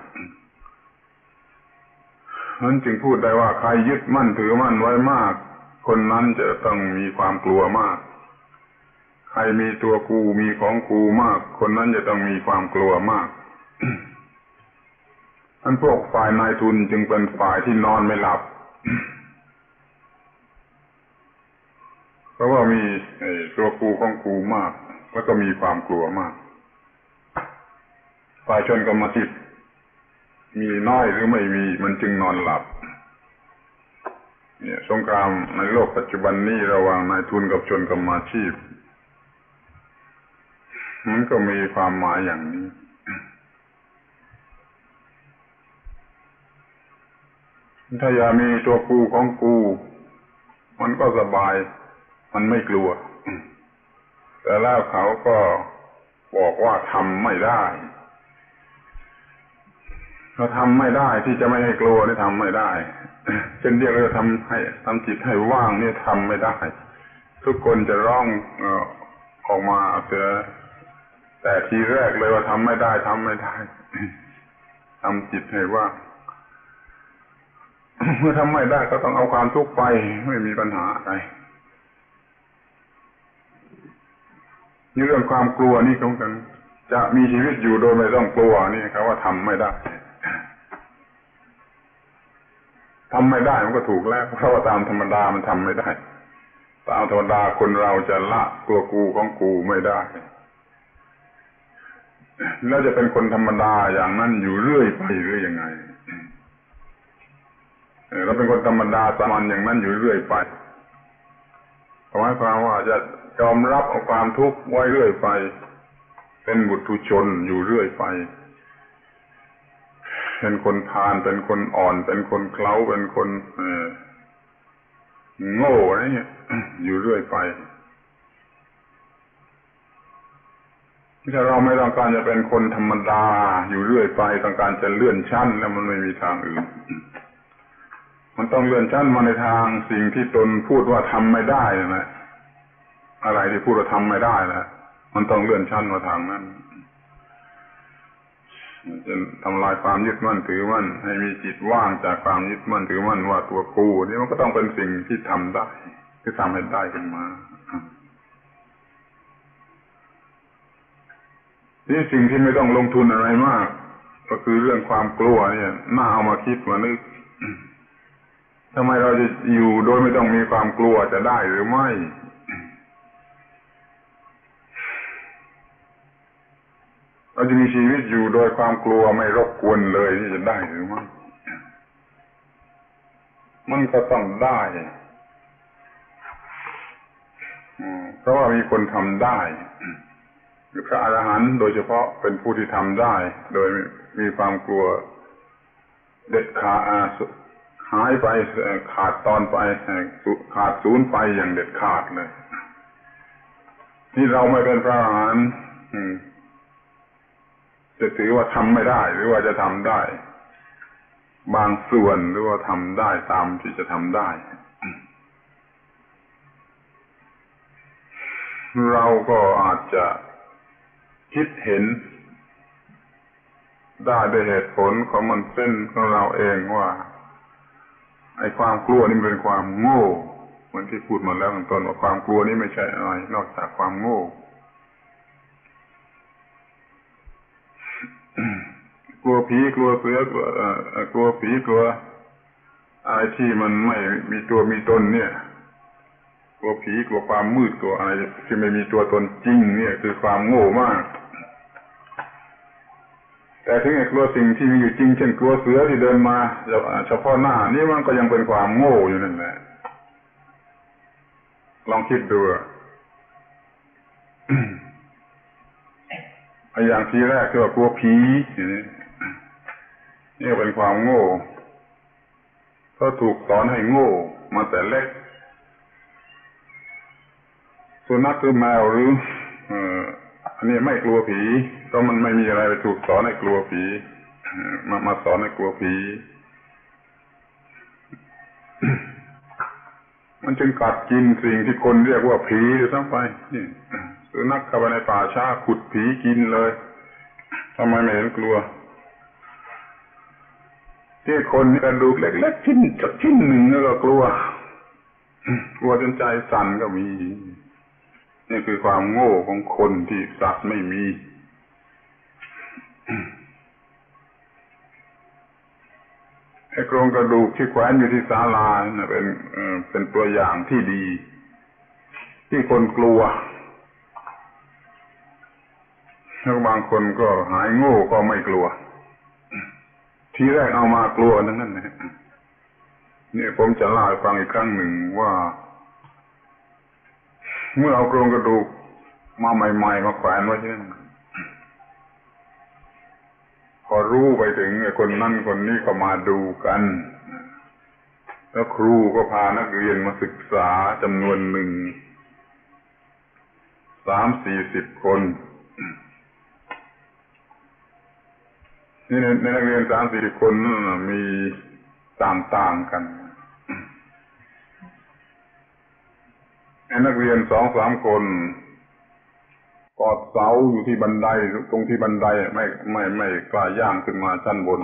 นั้นจึงพูดได้ว่าใครยึดมั่นถือมั่นไว้มาก คนนั้นจะต้องมีความกลัวมาก ใครมีตัวกูมีของกูมาก คนนั้นจะต้องมีความกลัวมาก อันพวกฝ่ายนายทุนจึงเป็นฝ่ายที่นอนไม่หลับ เพราะว่ามีตัวกูของกูมาก แล้วก็มีความกลัวมาก ฝ่ายชนกรรมติมีน้อยหรือไม่มีมันจึงนอนหลับ เนี่ย สงครามในโลกปัจจุบันนี้ระหว่างนายทุนกับชนกรรมาชีพมันก็มีความหมายอย่างนี้ ถ้าอย่ามีตัวกูของกู มันก็สบาย มันไม่กลัว แต่แล้วเขาก็บอกว่าทำไม่ได้เราทำไม่ได้ที่จะไม่ให้กลัวนี่ทำไม่ได้เช่นเดียวกับทำให้ทำจิตให้ว่างนี่ทำไม่ได้ ทุกคนจะร้องออกมาเสียแต่ทีแรกเลยว่าทำไม่ได้ทำไม่ได้ทำจิตให้ว่าง เมื่อทำไม่ได้ก็ต้องเอาความทุกข์ไปไม่มีปัญหาอะไรนี่เรื่องความกลัวนี่ของกันจะมีชีวิตอยู่โดยไม่ต้องกลัวนี่ครับว่าทำไม่ได้ทำไม่ได้มันก็ถูกแล้วเพราะว่าตามธรรมดามันทำไม่ได้ ตามธรรมดาคนเราจะละตัวกูของกูไม่ได้แล้วจะเป็นคนธรรมดาอย่างนั้นอยู่เรื่อยไปหรือยังไง เราเป็นคนธรรมดาสามัญอย่างนั้นอยู่เรื่อยไปหมายความว่าจะยอมรับเอาความทุกข์ไว้เรื่อยไป เป็นบุตรชนอยู่เรื่อยไปเป็นคนทานเป็นคนอ่อน เป็นคนเคล้าเป็นคนโง่อะไรเงี้ยอยู่เรื่อยไปถ้าเราไม่ต้องการจะเป็นคนธรรมดา อยู่เรื่อยไป ต้องการจะเลื่อนชั้น แล้วมันไม่มีทางอื่น มันต้องเลื่อนชั้นมาในทางสิ่งที่ตนพูดว่าทำไม่ได้นะอะไรที่พูดว่าทำไม่ได้นะมันต้องเลื่อนชั้นมาทางนั้นจะทำลายความยึดมั่นถือมั่นให้มีจิตว่างจากความยึดมั่นถือมั่นว่าตัวกูนี่มันก็ต้องเป็นสิ่งที่ทำได้ที่ทำให้ได้ขึ้นมานี่สิ่งที่ไม่ต้องลงทุนอะไรมาก ก็คือเรื่องความกลัวเนี่ยน่าเอามาคิดมานึก ทำไมเราจะอยู่โดยไม่ต้องมีความกลัวจะได้หรือไม่ เราจะมีชีวิตอยู่โดยความกลัวไม่รบกวนเลยที่จะได้หรือไม่ มันก็ต้องได้เพราะว่ามีคนทำได้พระอรหันต์โดยเฉพาะเป็นผู้ที่ทำได้ โดยมีความกลัวเด็ดขาด หายไปขาดตอนไปขาดศูนย์ไปอย่างเด็ดขาดเลยที่เราไม่เป็นพระอรหันต์จะถือว่าทำไม่ได้ หรือว่าจะทำได้ บางส่วนหรือว่าทำได้ตามที่จะทำได้ เราก็อาจจะคิดเห็น ได้ด้วยเหตุผลของมันเส้นของเราเองว่า ไอ้ความกลัวนี่เป็นความโง่เหมือนที่พูดมาแล้วตอนว่าความกลัวนี่ไม่ใช่อะไรนอกจากความโง่กลัวผีกลัวเสือกลัวกลัวผีกลัวอะไรที่มันไม่มีตัวมีตนเนี่ย กลัวผีกลัวความมืดกลัวอะไรที่ไม่มีตัวตนจริง เนี่ย คือความโง่มาก แต่ถึงไอ้กลัวสิ่งที่มีอยู่จริงเช่นกลัวเสือที่เดินมาเฉพาะหน้า นี่มันก็ยังเป็นความโง่อยู่นั่นแหละลองคิดดูอย่างทีแรกคือว่ากลัวผีนี่นี่เป็นความโง่เขาถูกสอนให้โง่มาแต่เล็กสุนัขหรือแมวหรือ อันนี้ไม่กลัวผีก็มันไม่มีอะไรไปถูกสอนให้กลัวผี มามาสอนให้กลัวผี มันจึงกัดกินสิ่งที่คนเรียกว่าผีทั้งไปนี่สุนัขเข้าไปในป่าช้าขุดผีกินเลยทำไมไม่เห็นกลัวที่คนกระดูกเล็กๆชิ้นจักชิ้นหนึ่งก็กลัว กลัวจนใจสั่นก็มี นี่คือความโง่ของคนที่สัตว์ไม่มี ไอ้โครงกระดูกที่แขวนอยู่ที่ศาลาเป็นเป็นตัวอย่างที่ดี ที่คนกลัวแล้วบางคนก็หายโง่ก็ไม่กลัว ทีแรกเอามากลัวทั้งนั้นนะนี่ผมจะเล่าให้ฟังอีกครั้งหนึ่งว่า เมื่อเอาโครงกระดูกมาใหม่ ๆ มาแขวนไว้ที่นั่นพอรู้ไปถึงคนนั่นคนนี้ก็มาดูกัน แล้วครูก็พานักเรียนมาศึกษาจำนวนหนึ่ง สามสี่สิบคน นี่ในนักเรียนสามสี่คนนั่นมีต่างๆกัน นนักเรียนสองสามคนกอดเสาอยู่ที่บันไดตรงที่บันไดไม่ไม่ไม่กล้าย่างขึ้นมาชั้นบน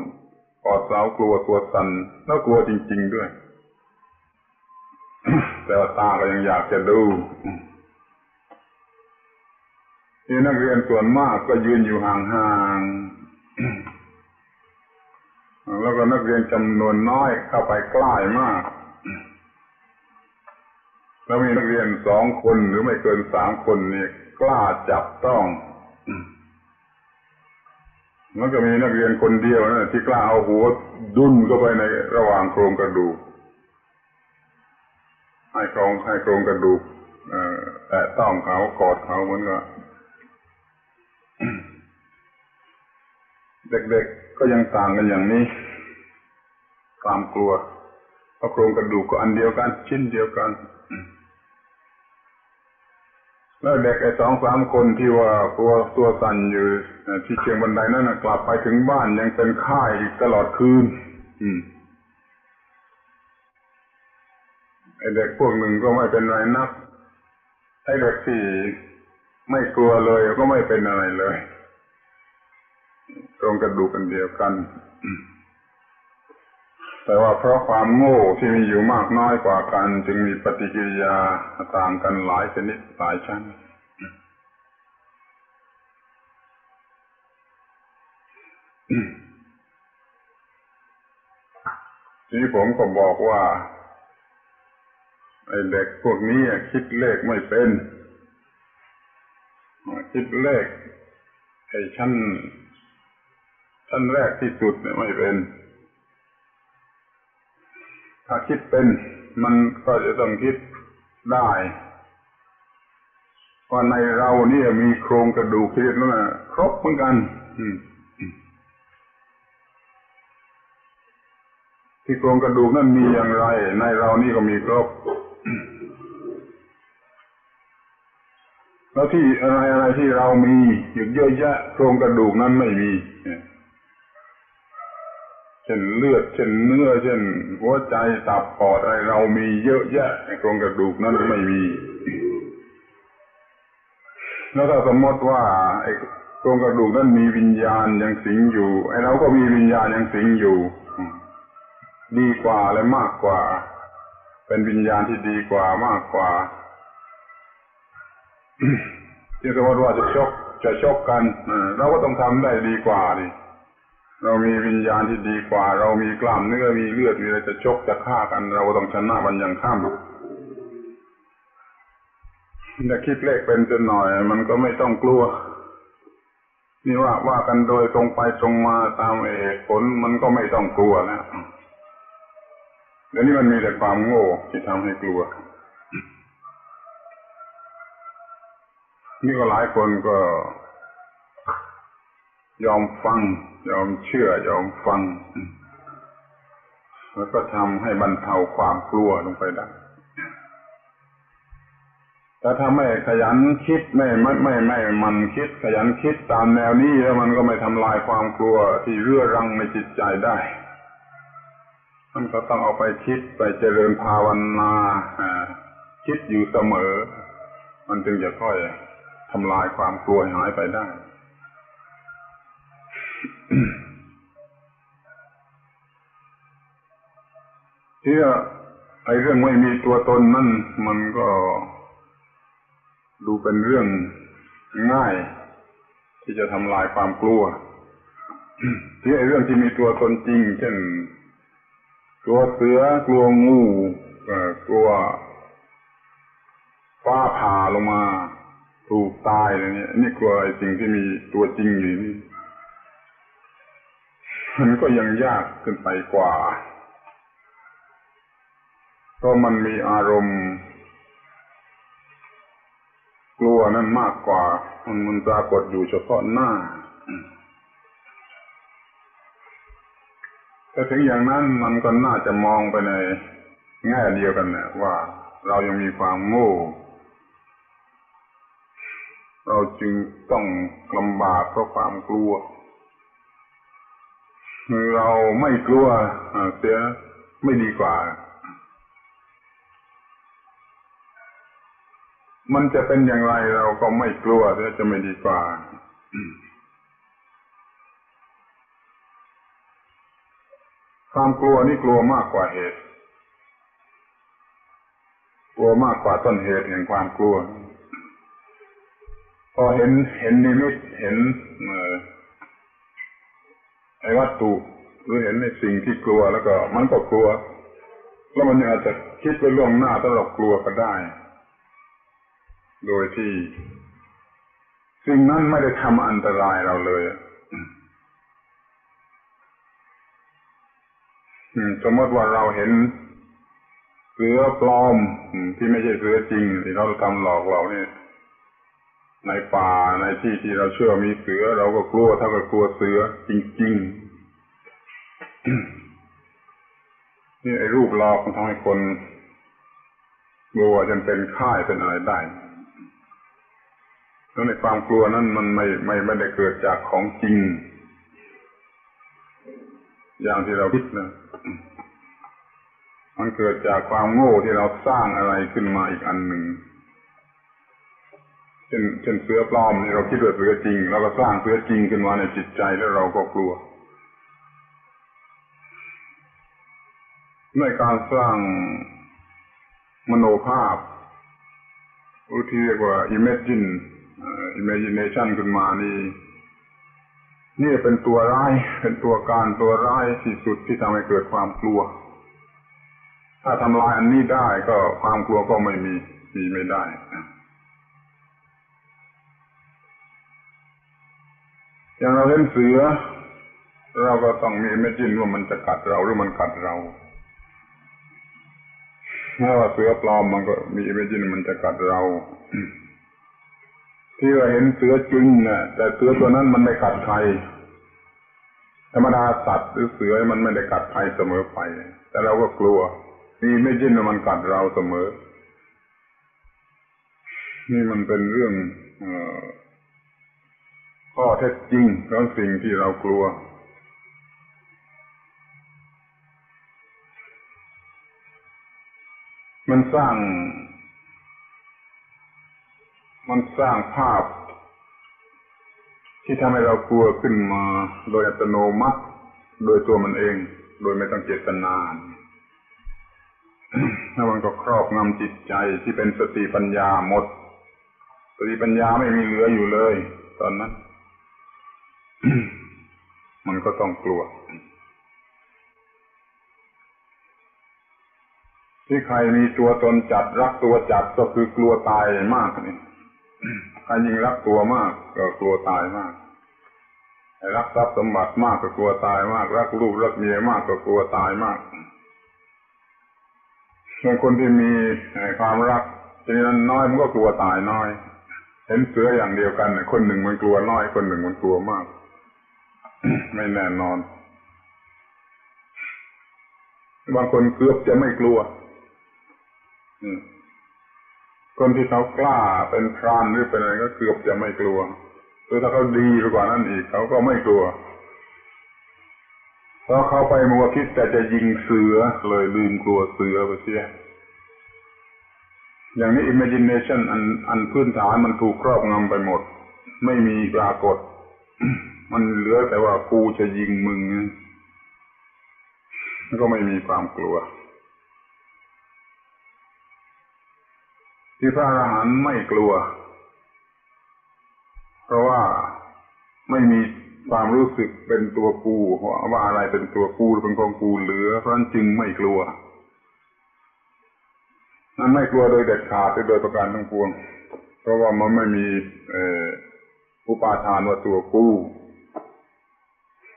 กอดเสากลัวตัวสันแล้วกลัวจริง ๆด้วย แต่ว่าตาก็ยังอยากจะดูที่นักเรียนส่วนมากก็ยืนอยู่ห่างๆแล้วก็นักเรียนจำนวนน้อยเข้าไปใกล้มาก แล้วมีนักเรียนสองคนหรือไม่เกินสามคนนี่กล้าจับต้องแล้วก็มีนักเรียนคนเดียวนะที่กล้าเอาหัวดุนเข้าไปในระหว่างโครงกระดูกให้โครงให้โครงกระดูกแต่ต้องเขากอดเขาเหมือนกับเด็กๆก็ยังต่างกันอย่างนี้ความกลัวเพราะโครงกระดูกก็อันเดียวกันชิ้นเดียวกัน แล้วเด็กไอ้สองสามคนที่ว่าตัวตัวสั่นอยู่ที่เชียงบันไดนั่นกลับไปถึงบ้านยังเป็นค่ายตลอดคืนไอ้เด็กพวกหนึ่งก็ไม่เป็นไรนัก ไอ้เด็กที่ไม่กลัวเลยก็ไม่เป็นอะไรเลย ตรงกระดูกกันเดียวกัน แต่ว่าเพราะความโง่ที่มีอยู่มากน้อยกว่ากัน จึงมีปฏิกิริยาต่างกันหลายชนิดหลายชั้นทีนี้ผมก็บอกว่าไอ้เด็กพวกนี้คิดเลขไม่เป็นคิดเลขไอ้ชั้นชั้นแรกที่สุดไม่เป็น ถ้าคิดเป็นมันก็จะต้องคิดได้ว่าในเราเนี่ยมีโครงกระดูกที่นั่นครบเหมือนกันที่โครงกระดูกนั่นมีอย่างไร ในเรานี่ก็มีครบแล้วที่อะไรอะไรที่เรามีอยู่เยอะแยะโครงกระดูกนั้นไม่มี ช่นเลือดเช่นเนื้อเช่นหัวใจตับปอดอะไรเรามีเยอะแยะโครงกระดูกนั้นไม่มี แล้วถ้าสมมติว่าไอ้โครงกระดูกนั้นมีวิญญาณยังสิงอยู่ ไอ้เราก็มีวิญญาณยังสิงอยู่ ดีกว่าและมากกว่า เป็นวิญญาณที่ดีกว่ามากกว่าที่สมมติว่าจะชกจะชกกันเราก็ต้องทำได้ดีกว่าดิ เรามีวิญญาณที่ดีกว่า เรามีกล้ามเนื้อมีเลือดมีอะไรจะชกจะฆ่ากัน เราต้องชนะมันอย่างข้ามถ้าคิดเลขเป็นจนหน่อย มันก็ไม่ต้องกลัว นี่ว่าว่ากันโดยตรงไปตรงมาตามเหตุผลมันก็ไม่ต้องกลัวแล้วเดี๋ยวนี้มันมีแต่ความโง่ที่ทำให้กลัว นี่ก็หลายคนก็ยอมฟังยอมเชื่อยอมฟัง แล้วก็ทำให้บรรเทาความกลัวลงไปได้แต่ถ้าไม่ขยันคิดไม่ไม่ไม่ไม่มันคิดขยันคิดตามแนวนี้แล้วมันก็ไม่ทำลายความกลัวที่เรื่อรังในจิตใจได้ มันก็ต้องเอาไปคิดไปเจริญภาวนาคิดอยู่เสมอ มันจึงจะค่อยทำลายความกลัวหายไปได้ ที่ไอ้เรื่องไม่มีตัวตนนั่นมันก็ดูเป็นเรื่องง่าย ที่จะทำลายความกลัว ที่ไอ้เรื่องที่มีตัวตนจริง เช่นกลัวเสือกลัวงูกลัวฟ้าผ่าลงมา ถูกตายอะไรเนี่ยนี่กลัวไอ้สิ่งที่มีตัวจริงอยู่นี่ มันก็ยังยากขึ้นไปกว่าเพราะมันมีอารมณ์ กลัวนั่นมากกว่า มันมันปรากฏอยู่เฉพาะหน้าแต่ถึงอย่างนั้นมันก็น่าจะมองไปในแง่เดียวกันนะว่าเรายังมีความโง่ เราจึงต้องลำบากเพราะความกลัว เราไม่กลัวเสียไม่ดีกว่า มันจะเป็นอย่างไรเราก็ไม่กลัวจะไม่ดีกว่าความกลัวนี่กลัวมากกว่าเหตุ กลัวมากกว่าต้นเหตุแห่งความกลัว พอเห็นเห็นนิมิตเห็น ไอ้วัตถุหรือเห็นในสิ่งที่กลัวแล้วก็ มันก็กลัว แล้วมันอาจจะคิดไปล่วงหน้าตลอดกลัวก็ได้ โดยที่ สิ่งนั้นไม่ได้ทำอันตรายเราเลยสมมติว่าเราเห็นเสือปลอมที่ไม่ใช่เสือจริงที่เขาทำหลอกเราเนี่ย ในป่าในที่ที่เราเชื่อมีเสือ เราก็กลัวเท่ากับกลัวเสือ จริงๆ นี่ไอ้รูปหลอกมันทำให้คนกลัวจนเป็นค่ายเป็นอะไรได้แล้วในความกลัวนั้นมันไม่ไม่ไม่ได้เกิดจากของจริง อย่างที่เราคิดนะมันเกิดจากความโง่ที่เราสร้างอะไรขึ้นมาอีกอันหนึ่ง เช่นเช่นเสือปลอมที่เราคิดว่าเสือจริงเราก็สร้างเสือจริงขึ้นมาในจิตใจแล้วเราก็กลัวในการสร้างมโนภาพอุที่เรียกว่า imagine imagination ขึ้นมานี่นี่เป็นตัวร้าย เป็นตัวการตัวร้ายที่สุดที่ทำให้เกิดความกลัว ถ้าทำลายอันนี้ได้ก็ความกลัวก็ไม่มีมีไม่ได้ อย่างเราเล่นเสือ เราก็ต้องมีไม่จินว่ามันจะกัดเราหรือมันกัดเราแม้ว่าเสือปลอมมันก็มีไม่จินมันจะกัดเราที่เราเห็นเสือจริงนะแต่เสือตัวนั้นมันไม่กัดใครธรรมดาสัตว์หรือเสือมันไม่ได้กัดใครเสมอไป แต่เราก็กลัวนี่ไม่ยินว่ามันกัดเราเสมอ นี่มันเป็นเรื่องอ ข้อเท็จจริงของสิ่งที่เรากลัว มันสร้าง มันสร้างภาพ ที่ทำให้เรากลัวขึ้นมาโดยอัตโนมัติ โดยตัวมันเอง โดยไม่ต้องเจตนาแล้วมันก็ครอบงำจิตใจที่เป็นสติปัญญาหมด สติปัญญาไม่มีเหลืออยู่เลย ตอนนั้น มันก็ต้องกลัว ที่ใครมีตัวตนจัดรักตัวจัดก็คือกลัวตายมากนี่ใครยิ่งรักตัวมากก็กลัวตายมากรักทรัพย์สมบัติมากก็กลัวตายมาก รักลูกรักเมียมากก็กลัวตายมากส่วนคนที่มีความรักชนิดนั้นน้อยมันก็กลัวตายน้อย เห็นเสืออย่างเดียวกัน คนหนึ่งมันกลัวน้อย คนหนึ่งมันกลัวมาก ไม่แน่นอน บางคนเกือบจะไม่กลัวคนที่เขากล้าเป็นพรานหรือเป็นอะไรก็เกือบจะไม่กลัวหรือถ้าเขาดีกว่านั้นอีกเขาก็ไม่กลัวเพราะเขาไปมัวคิดแต่จะยิงเสือเลยลืมกลัวเสือไปเสีย อย่างนี้ imagination อันอันพื้นฐานมันถูกครอบงำไปหมด ไม่มีปรากฏ มันเหลือแต่ว่ากูจะยิงมึงก็ไม่มีความกลัว ที่พระอรหันต์ไม่กลัว เพราะว่าไม่มีความรู้สึกเป็นตัวกูว่าอะไรเป็นตัวกูหรือเป็นของกูเหลือ เพราะนั้นจึงไม่กลัวนั้นไม่กลัวโดยเด็ดขาดโดยประการทั้งปวง เพราะว่ามันไม่มีอุปาทานว่าตัวกู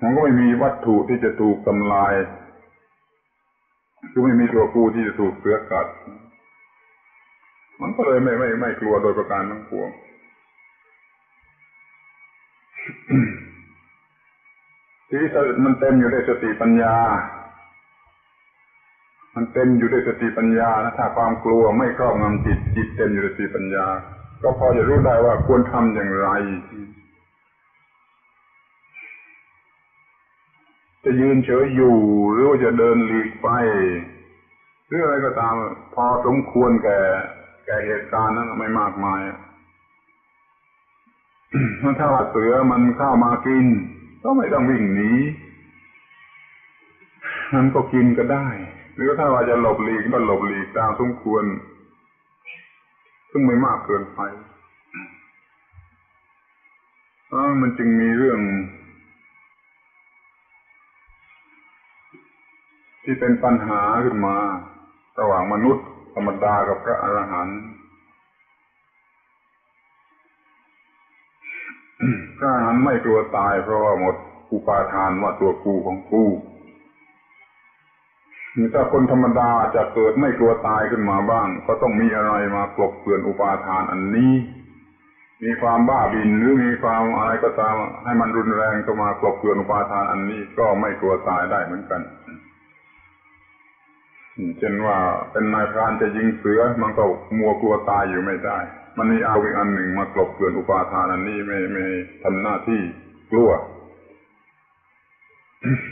มันก็ไม่มีวัตถุที่จะถูกทำลายคือไม่มีตัวกูที่จะถูกเสือกัด มันก็เลยไม่ไม่ไม่กลัวโดยประการทั้งปวงทีนี้มันเต็มอยู่ด้วยสติปัญญา มันเต็มอยู่ด้วยสติปัญญานะถ้าความกลัวไม่ครอบงำจิตจิตเต็มอยู่ด้วยสติปัญญา ก็พอจะรู้ได้ว่าควรทำอย่างไร จะยืนเฉยอยู่หรือว่าจะเดินหลีกไปหรืออะไรก็ตาม พอสมควรแก่ แก่เหตุการณ์นั้นไม่มากมายถ้าว่าเสือมันเข้ามากิน ก็ไม่ต้องวิ่งหนีมันก็กินก็ได้ หรือถ้าว่าจะหลบหลีกก็หลบหลีกตามสมควร ซึ่งไม่มากเกินไปมันจึงมีเรื่อง ที่เป็นปัญหาขึ้นมา ระหว่างมนุษย์ธรรมดากับพระอรหันต์พระอรหันต์ไม่กลัวตายเพราะว่าหมดอุปาทานว่าตัวกูของกูถ้าคนธรรมดาจะเกิดไม่กลัวตายขึ้นมาบ้าง ก็ต้องมีอะไรมากลบเกลื่อนอุปาทานอันนี้ มีความบ้าบินหรือมีความอะไรก็ตามให้มันรุนแรงก็มากลบเกลื่อนอุปาทานอันนี้ ก็ไม่กลัวตายได้เหมือนกัน เช่นว่าเป็นนายพรานจะยิงเสือ มันก็มัวกลัวตายอยู่ไม่ได้ มันมีเอาอีกอันหนึ่งมากลบเกลื่อนอุปาทานอันนี้ไม่ไม่ทำหน้าที่กลัว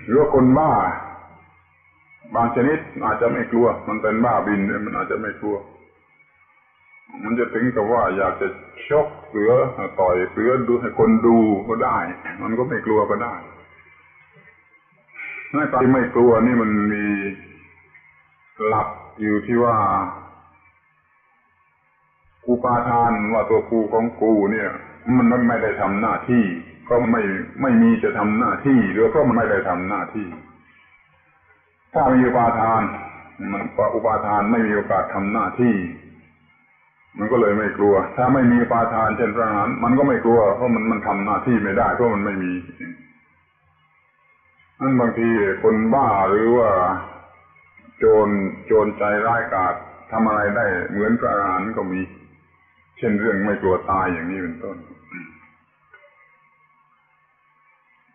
หรือคนบ้า บางชนิดอาจจะไม่กลัว มันเป็นบ้าบินมันอาจจะไม่กลัว มันจะถึงกับว่าอยากจะชกเสือต่อยเสือดูให้คนดูก็ได้ มันก็ไม่กลัวก็ได้ในการที่ไม่กลัวนี่มันมี หลักอยู่ที่ว่าอุปาทานว่าตัวกูของกูเนี่ย มันไม่ได้ทำหน้าที่ก็ไม่ไม่มีจะทำหน้าที่หรือเพราะมันไม่ได้ทำหน้าที่ ถ้ามีอุปาทาน มันอุปาทานไม่มีโอกาสทำหน้าที่ มันก็เลยไม่กลัว ถ้าไม่มีอุปาทานเช่นพระอรหันต์มันก็ไม่กลัวเพราะมันมันทำหน้าที่ไม่ได้เพราะมันไม่มีนั่นบางทีคนบ้าหรือว่า โจรโจรใจร้ายกาจทำอะไรได้เหมือนพระอรหันต์ก็มี เช่นเรื่องไม่กลัวตายอย่างนี้เป็นต้น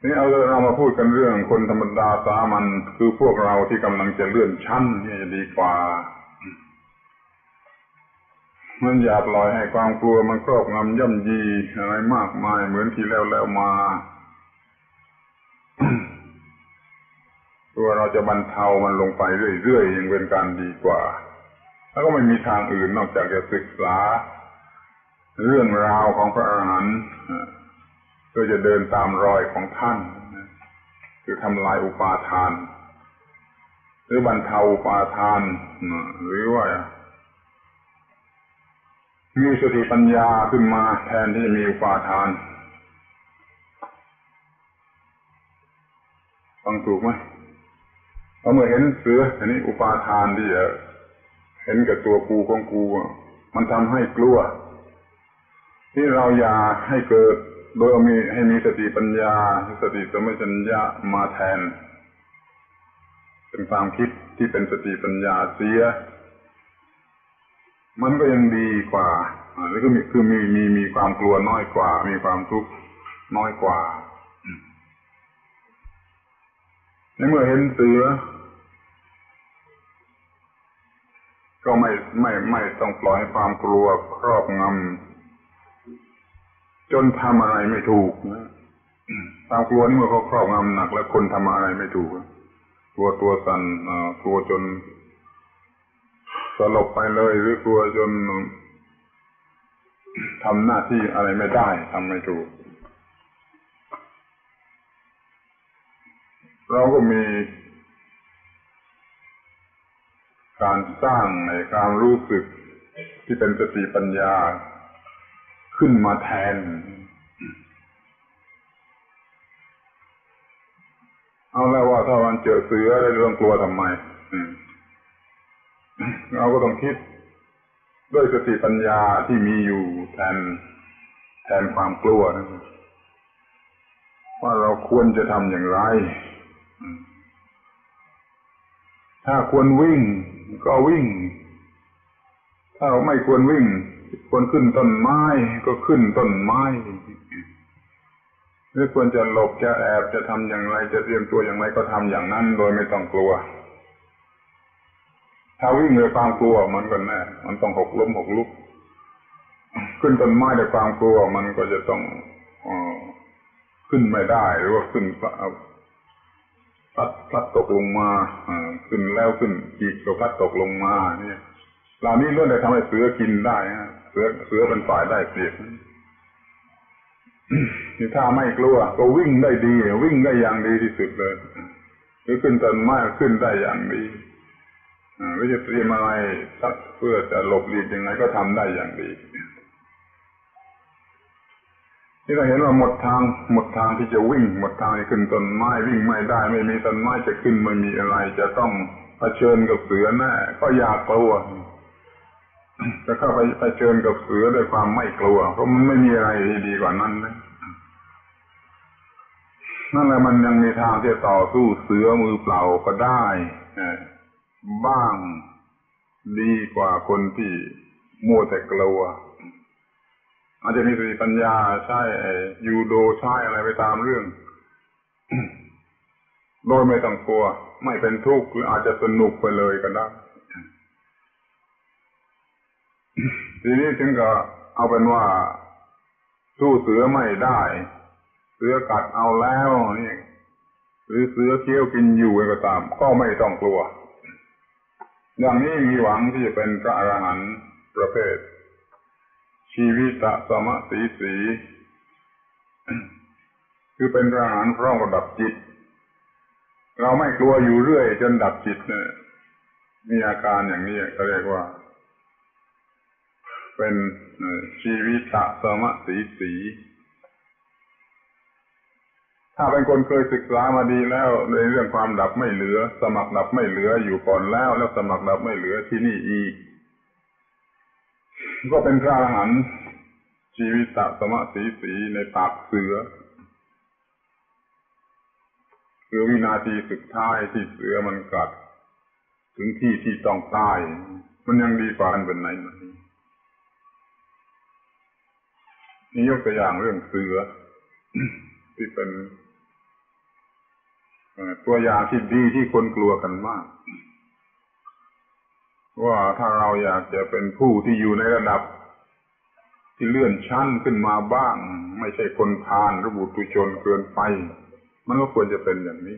นี่เอาเรามาพูดกันเรื่องคนธรรมดาสามัญคือพวกเราที่กำลังจะเลื่อนชั้นนี่จะดีกว่ามันอย่าปล่อยให้ความกลัวมันครอบงำย่ำยีอะไรมากมายเหมือนที่แล้วแล้วมา ตัวเราจะบรรเทามันลงไปเรื่อยๆยังเป็นการดีกว่า แล้วก็ไม่มีทางอื่นนอกจากจะศึกษา เรื่องราวของพระอรหันต์พื่อจะเดินตามรอยของท่านคือทำลายอุปาทาน หรือบรรเทาอุปาทานหรือว่ามีสติปัญญาขึ้นมาแทนที่จะมีอุปาทานฟังถูกไหม พอเมื่อเห็นเสืออันนี้อุปาทานที่จะเห็นกับตัวกูของกู มันทำให้กลัว ที่เราอย่าให้เกิด โดยมีให้มีสติปัญญา สติสมัชัญญามาแทน เป็นความคิดที่เป็นสติปัญญาเสีย มันก็ยังดีกว่าแล้วก็มีคือมีมีมีความกลัวน้อยกว่า มีความทุกข์น้อยกว่า ในเมื่อเห็นเสือ ก็ไม่ไม่ไม่ต้องปล่อยความกลัวครอบงำจนทำอะไรไม่ถูกนะความกลัวนี่เมื่อเขาครอบงำหนัก แล้วคนทำอะไรไม่ถูกกลัวตัวสั่นกลัวจนสลบไปเลยหรือกลัวจนทำหน้าที่อะไรไม่ได้ทำไม่ถูก เราก็มีการสร้างในความรู้สึกที่เป็นสติปัญญาขึ้นมาแทน เอาแล้วว่าถ้าวันเจอเสือได้เรื่องกลัวทำไมเราก็ต้องคิดด้วยสติปัญญาที่มีอยู่แทนแทนความกลัวนะว่าเราควรจะทำอย่างไร ถ้าควรวิ่ง ก็วิ่ง ถ้าไม่ควรวิ่ง ควรขึ้นต้นไม้ก็ขึ้นต้นไม้หรือควรจะหลบจะแอบจะทำอย่างไรจะเตรียมตัวอย่างไรก็ทำอย่างนั้น โดยไม่ต้องกลัว ถ้าวิ่งด้วยความกลัวมันก็แน่มันต้องหกล้มหกลุก ขึ้นต้นไม้ด้วยความกลัวมันก็จะต้องอขึ้นไม่ได้หรือว่าขึ้น พัดพัดตกลงมาขึ้นแล้วขึ้นอีกก็พัดตกลงมา เนี่ยเหล่านี้เรื่องอะไรทำให้เสือกินได้ฮะเสือเสือเป็นฝ่ายได้เปรียบถ้าไม่กลัว ก็วิ่งได้ดี วิ่งได้อย่างดีที่สุดเลยหรือขึ้นต้นไม้ขึ้นได้อย่างดีหรือจะเตรียมอะไรเพื่อจะหลบหลีกยังไงก็ทำได้อย่างดี ที่เราเห็นว่าหมดทางหมดทางที่จะวิ่ง หมดทางขึ้นต้นไม้วิ่งไม่ได้ ไม่มีต้นไม้จะขึ้นไม่มีอะไร จะต้องเผชิญกับเสือแน่ก็อยากกลัวจะเข้าไปเผชิญกับเสือด้วยความไม่กลัว เพราะมันไม่มีอะไรดีกว่านั้นนะนั่นแหละมันยังมีทางที่จะต่อสู้เสือมือเปล่าก็ได้บ้างดีกว่าคนที่มัวแต่กลัว อาจจะมีสติปัญญาใช่ยูโดใช่อะไรไปตามเรื่อง โดยไม่ต้องกลัว ไม่เป็นทุกข์หรืออาจจะสนุกไปเลยก็ได้ทีนี้ถึงก็เอาเป็นว่าสู้เสือไม่ได้ เสือกัดเอาแล้วนี่หรือเสือเคี้ยวกินอยู่ก็ตาม ก็ไม่ต้องกลัว อย่างนี้มีหวังที่จะเป็นพระอรหันต์ประเภท ชีวิตะสมะสีสี คือเป็นทหารพร้อมกับดับจิต เราไม่กลัวอยู่เรื่อยจนดับจิตเนี่ยมีอาการอย่างนี้ก็เรียกว่า เป็นชีวิตะสมะสีสีถ้าเป็นคนเคยศึกษามาดีแล้ว ในเรื่องความดับไม่เหลือ สมัครดับไม่เหลืออยู่ก่อนแล้ว แล้วสมัครดับไม่เหลือที่นี่อีก ก็เป็นพระอรหันต์ชีวิตสมะสีสีในปากเสือ คือวินาทีสุดท้ายที่เสือมันกัด ถึงที่ที่ต้องตาย มันยังดีกว่าอันเป็นไหนไหนนี่ยกตัวอย่างเรื่องเสือ ที่เป็นตัวอย่างที่ดีที่คนกลัวกันมาก ว่าถ้าเราอยากจะเป็นผู้ที่อยู่ในระดับ ที่เลื่อนชั้นขึ้นมาบ้าง ไม่ใช่คนพาลหรือบุตุชนเกินไป มันก็ควรจะเป็นอย่างนี้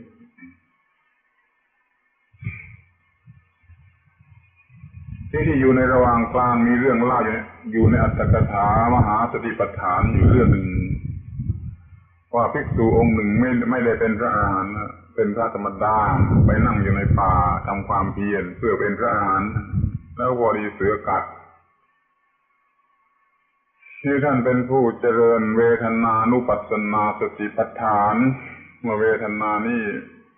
ที่ที่อยู่ในระหว่างกลางมีเรื่องเล่าอยู่อยู่ในอัตถกถามหาสติปัฏฐานอยู่เรื่องหนึ่งว่าภิกษุองค์หนึ่งไม่ไม่ได้เป็นพระอรหันต์ เป็นพระธรรมดาไปนั่งอยู่ในป่าทำความเพียรเพื่อเป็นพระอรหันต์แล้ววอดีเสือกัดที่ท่านเป็นผู้เจริญเวทนานุปัสสนาสติปัฏฐานเมื่อเวทนานี่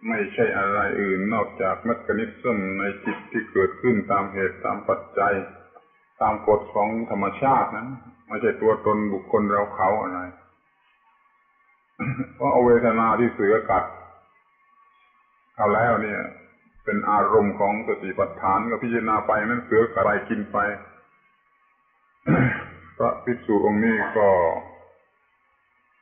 ไม่ใช่อะไรอื่นนอกจากมัคคนิซึมในจิตที่เกิดขึ้นตามเหตุตามปัจจัย ตามกฎของธรรมชาตินั้นไม่ใช่ตัวตนบุคคลเราเขาอะไร เพราะเอาเวทนาที่เสือกัด เอาแล้วเนี่ย เป็นอารมณ์ของสติปัฏฐานก็พิจารณาไปนั้นเสือกัดไปกินไปพระภิกษุองค์นี้ก็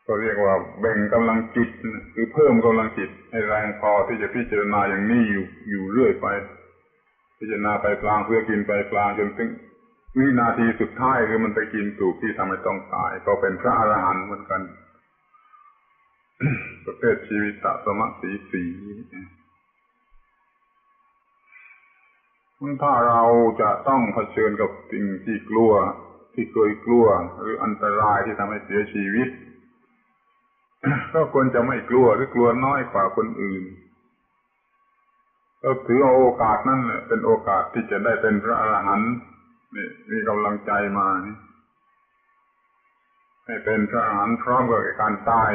ก็เรียกว่าแบ่งกำลังจิตคือเพิ่มกำลังจิตให้แรงพอที่จะพิจารณาอย่างนี้อยู่อยู่เรื่อยไป พิจารณาไปกลางเพื่อกินไปกลางจนถึงวินาทีสุดท้ายคือมันไปกินสูบที่ทำให้ต้องตาย ก็เป็นพระอรหันต์เหมือนกัน ประเภทชีวิตสมะสีสี ถ้าเราจะต้องเผชิญกับสิ่งที่กลัว ที่เคยกลัว หรืออันตรายที่ทำให้เสียชีวิต ก็ควรจะไม่กลัวหรือกลัวน้อยกว่าคนอื่นก็ถือโอกาสนั่นเป็นโอกาสที่จะได้เป็นพระอรหันต์นี่มีกำลังใจมานี่ให้เป็นพระอรหันต์พร้อมกับการตาย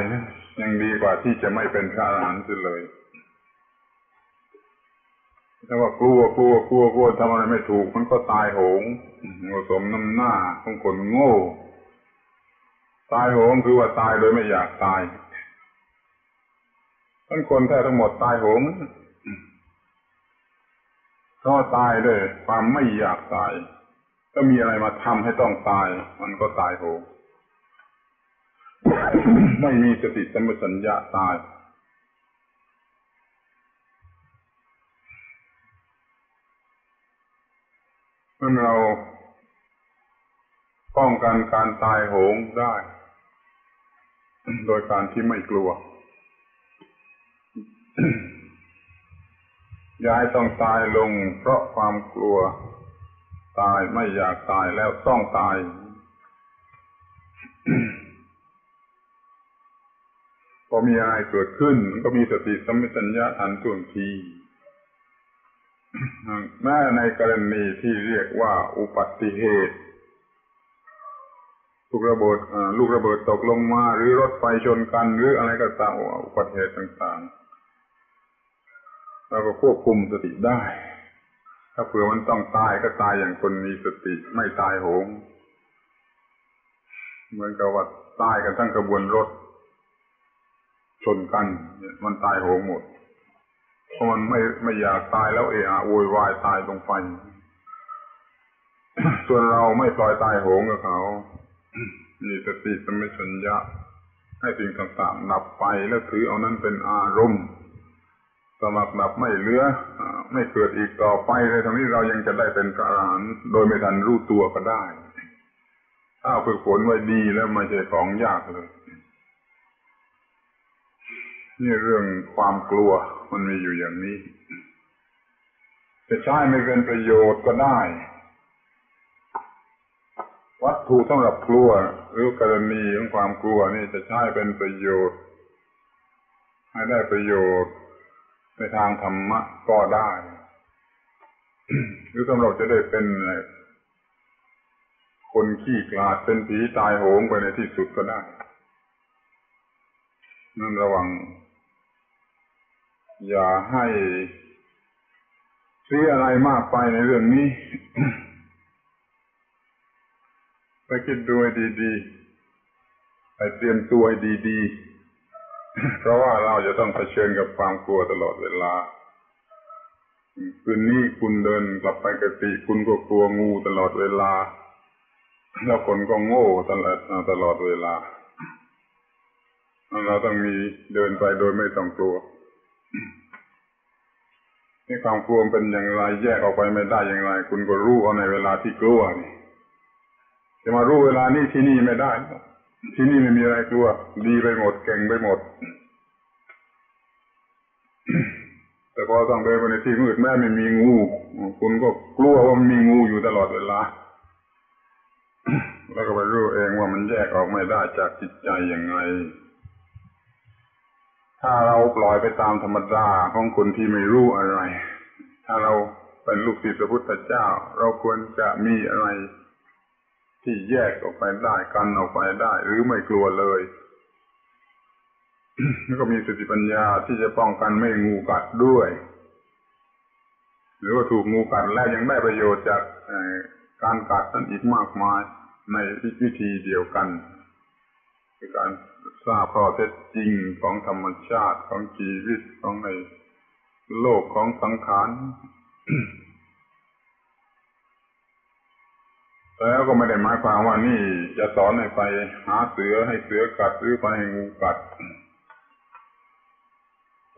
ยังดีกว่าที่จะไม่เป็นพระอรหันต์เลย ถ้าว่ากลัวกลัวกลัวกลัวทำอะไรไม่ถูก มันก็ตายโหงผสมน้ำหน้าของคนโง่ ตายโหงคือว่าตายโดยไม่อยากตายทั้งคนแท้ทั้งหมดตายโหงเพราะตายด้วยความไม่อยากตาย ถ้ามีอะไรมาทำให้ต้องตาย มันก็ตายโหงไม่มีสติสัมปชัญญะตาย มื่อเราป้องกันการตายโหงได้ โดยการที่ไม่กลัว ยายต้องตายลงเพราะความกลัว ตายไม่อยากตายแล้วต้องตาย พอมีอะไรเกิดขึ้น ก็มีสติสัมปชัญญะทันท่วงที แม้ในกรณีที่เรียกว่าอุบัติเหตุลูกระเบิดลูกระเบิดตกลงมา หรือรถไฟชนกัน หรืออะไรก็ตามอุบัติเหตุต่างๆเราก็ควบคุมสติได้ ถ้าเผื่อมันต้องตายก็ตายอย่างคนมีสติไม่ตายโหง เหมือนกับว่าตายกันทั้งกระบวนรถชนกัน มันตายโหงหมด เพราะมันไม่ไม่อยากตายแล้วเอะโวยวายตายตรงไฟส่วนเราไม่ปล่อยตายโหงกับเขา มีสติสมัชัญญะ ให้สิ่งต่างๆดับไปแล้วถือเอานั้นเป็นอารมณ์สมัครดับไม่เหลือ ไม่เกิดอีกต่อไปเลยทั้งนี้เรายังจะได้เป็นพระอรหันต์โดยไม่ทันรู้ตัวก็ได้ ถ้าฝึกฝนไว้ดีแล้วไม่ใช่ของยากเลย นี่เรื่องความกลัว มันมีอยู่อย่างนี้จะใช้ไม่เป็นประโยชน์ก็ได้ วัตถุสำหรับกลัว หรือกรณีของความกลัวนี่จะใช้เป็นประโยชน์ ให้ได้ประโยชน์ในทางธรรมะก็ได้ หรือสำหรับจะได้เป็นคนขี้กลาดเป็นผีตายโหงไปในที่สุดก็ได้นั่นระวัง อย่าให้ซื้ออะไรมากไปในเรื่องนี้ไปคิดดูให้ดีๆไปเตรียมตัวให้ดีๆ เพราะว่าเราจะต้องเผชิญกับความกลัวตลอดเวลาคืนนี้คุณเดินกลับไปกติคุณก็กลัวงูตลอดเวลา แล้วคนก็โง่ตลอดตลอดเวลาเราต้องมีเดินไปโดยไม่ต้องกลัว นี่ความกลัวเป็นอย่างไร แยกออกไปไม่ได้อย่างไร คุณก็รู้เอาในเวลาที่กลัวนี่จะมารู้เวลานี้ที่นี่ไม่ได้ ที่นี่ไม่มีอะไรกลัว ดีไปหมดเก่งไปหมด แต่พอต้องเดินไปในที่มืดแม่ไม่มีงู คุณก็กลัวว่ามันมีงูอยู่ตลอดเวลา แล้วก็ไปรู้เองว่ามันแยกออกไม่ได้จากจิตใจอย่างไง ถ้าเราปล่อยไปตามธรรมดาของคนที่ไม่รู้อะไร ถ้าเราเป็นลูกศิษย์พระพุทธเจ้า เราควรจะมีอะไร ที่แยกออกไปได้กันออกไปได้ หรือไม่กลัวเลยแล้วก็มีสติปัญญาที่จะป้องกันไม่งูกัดด้วย หรือว่าถูกงูกัดแล้วยังได้ประโยชน์จากการกัดนั้นอีกมากมายในวิธีเดียวกัน คือการทราบข้อเท็จจริงของธรรมชาติของชีวิตของในโลกของสังขารแล้วก็ไม่ได้หมายความว่านี่จะสอนให้ไปหาเสือให้เสือกัดหรือไปให้งูกัด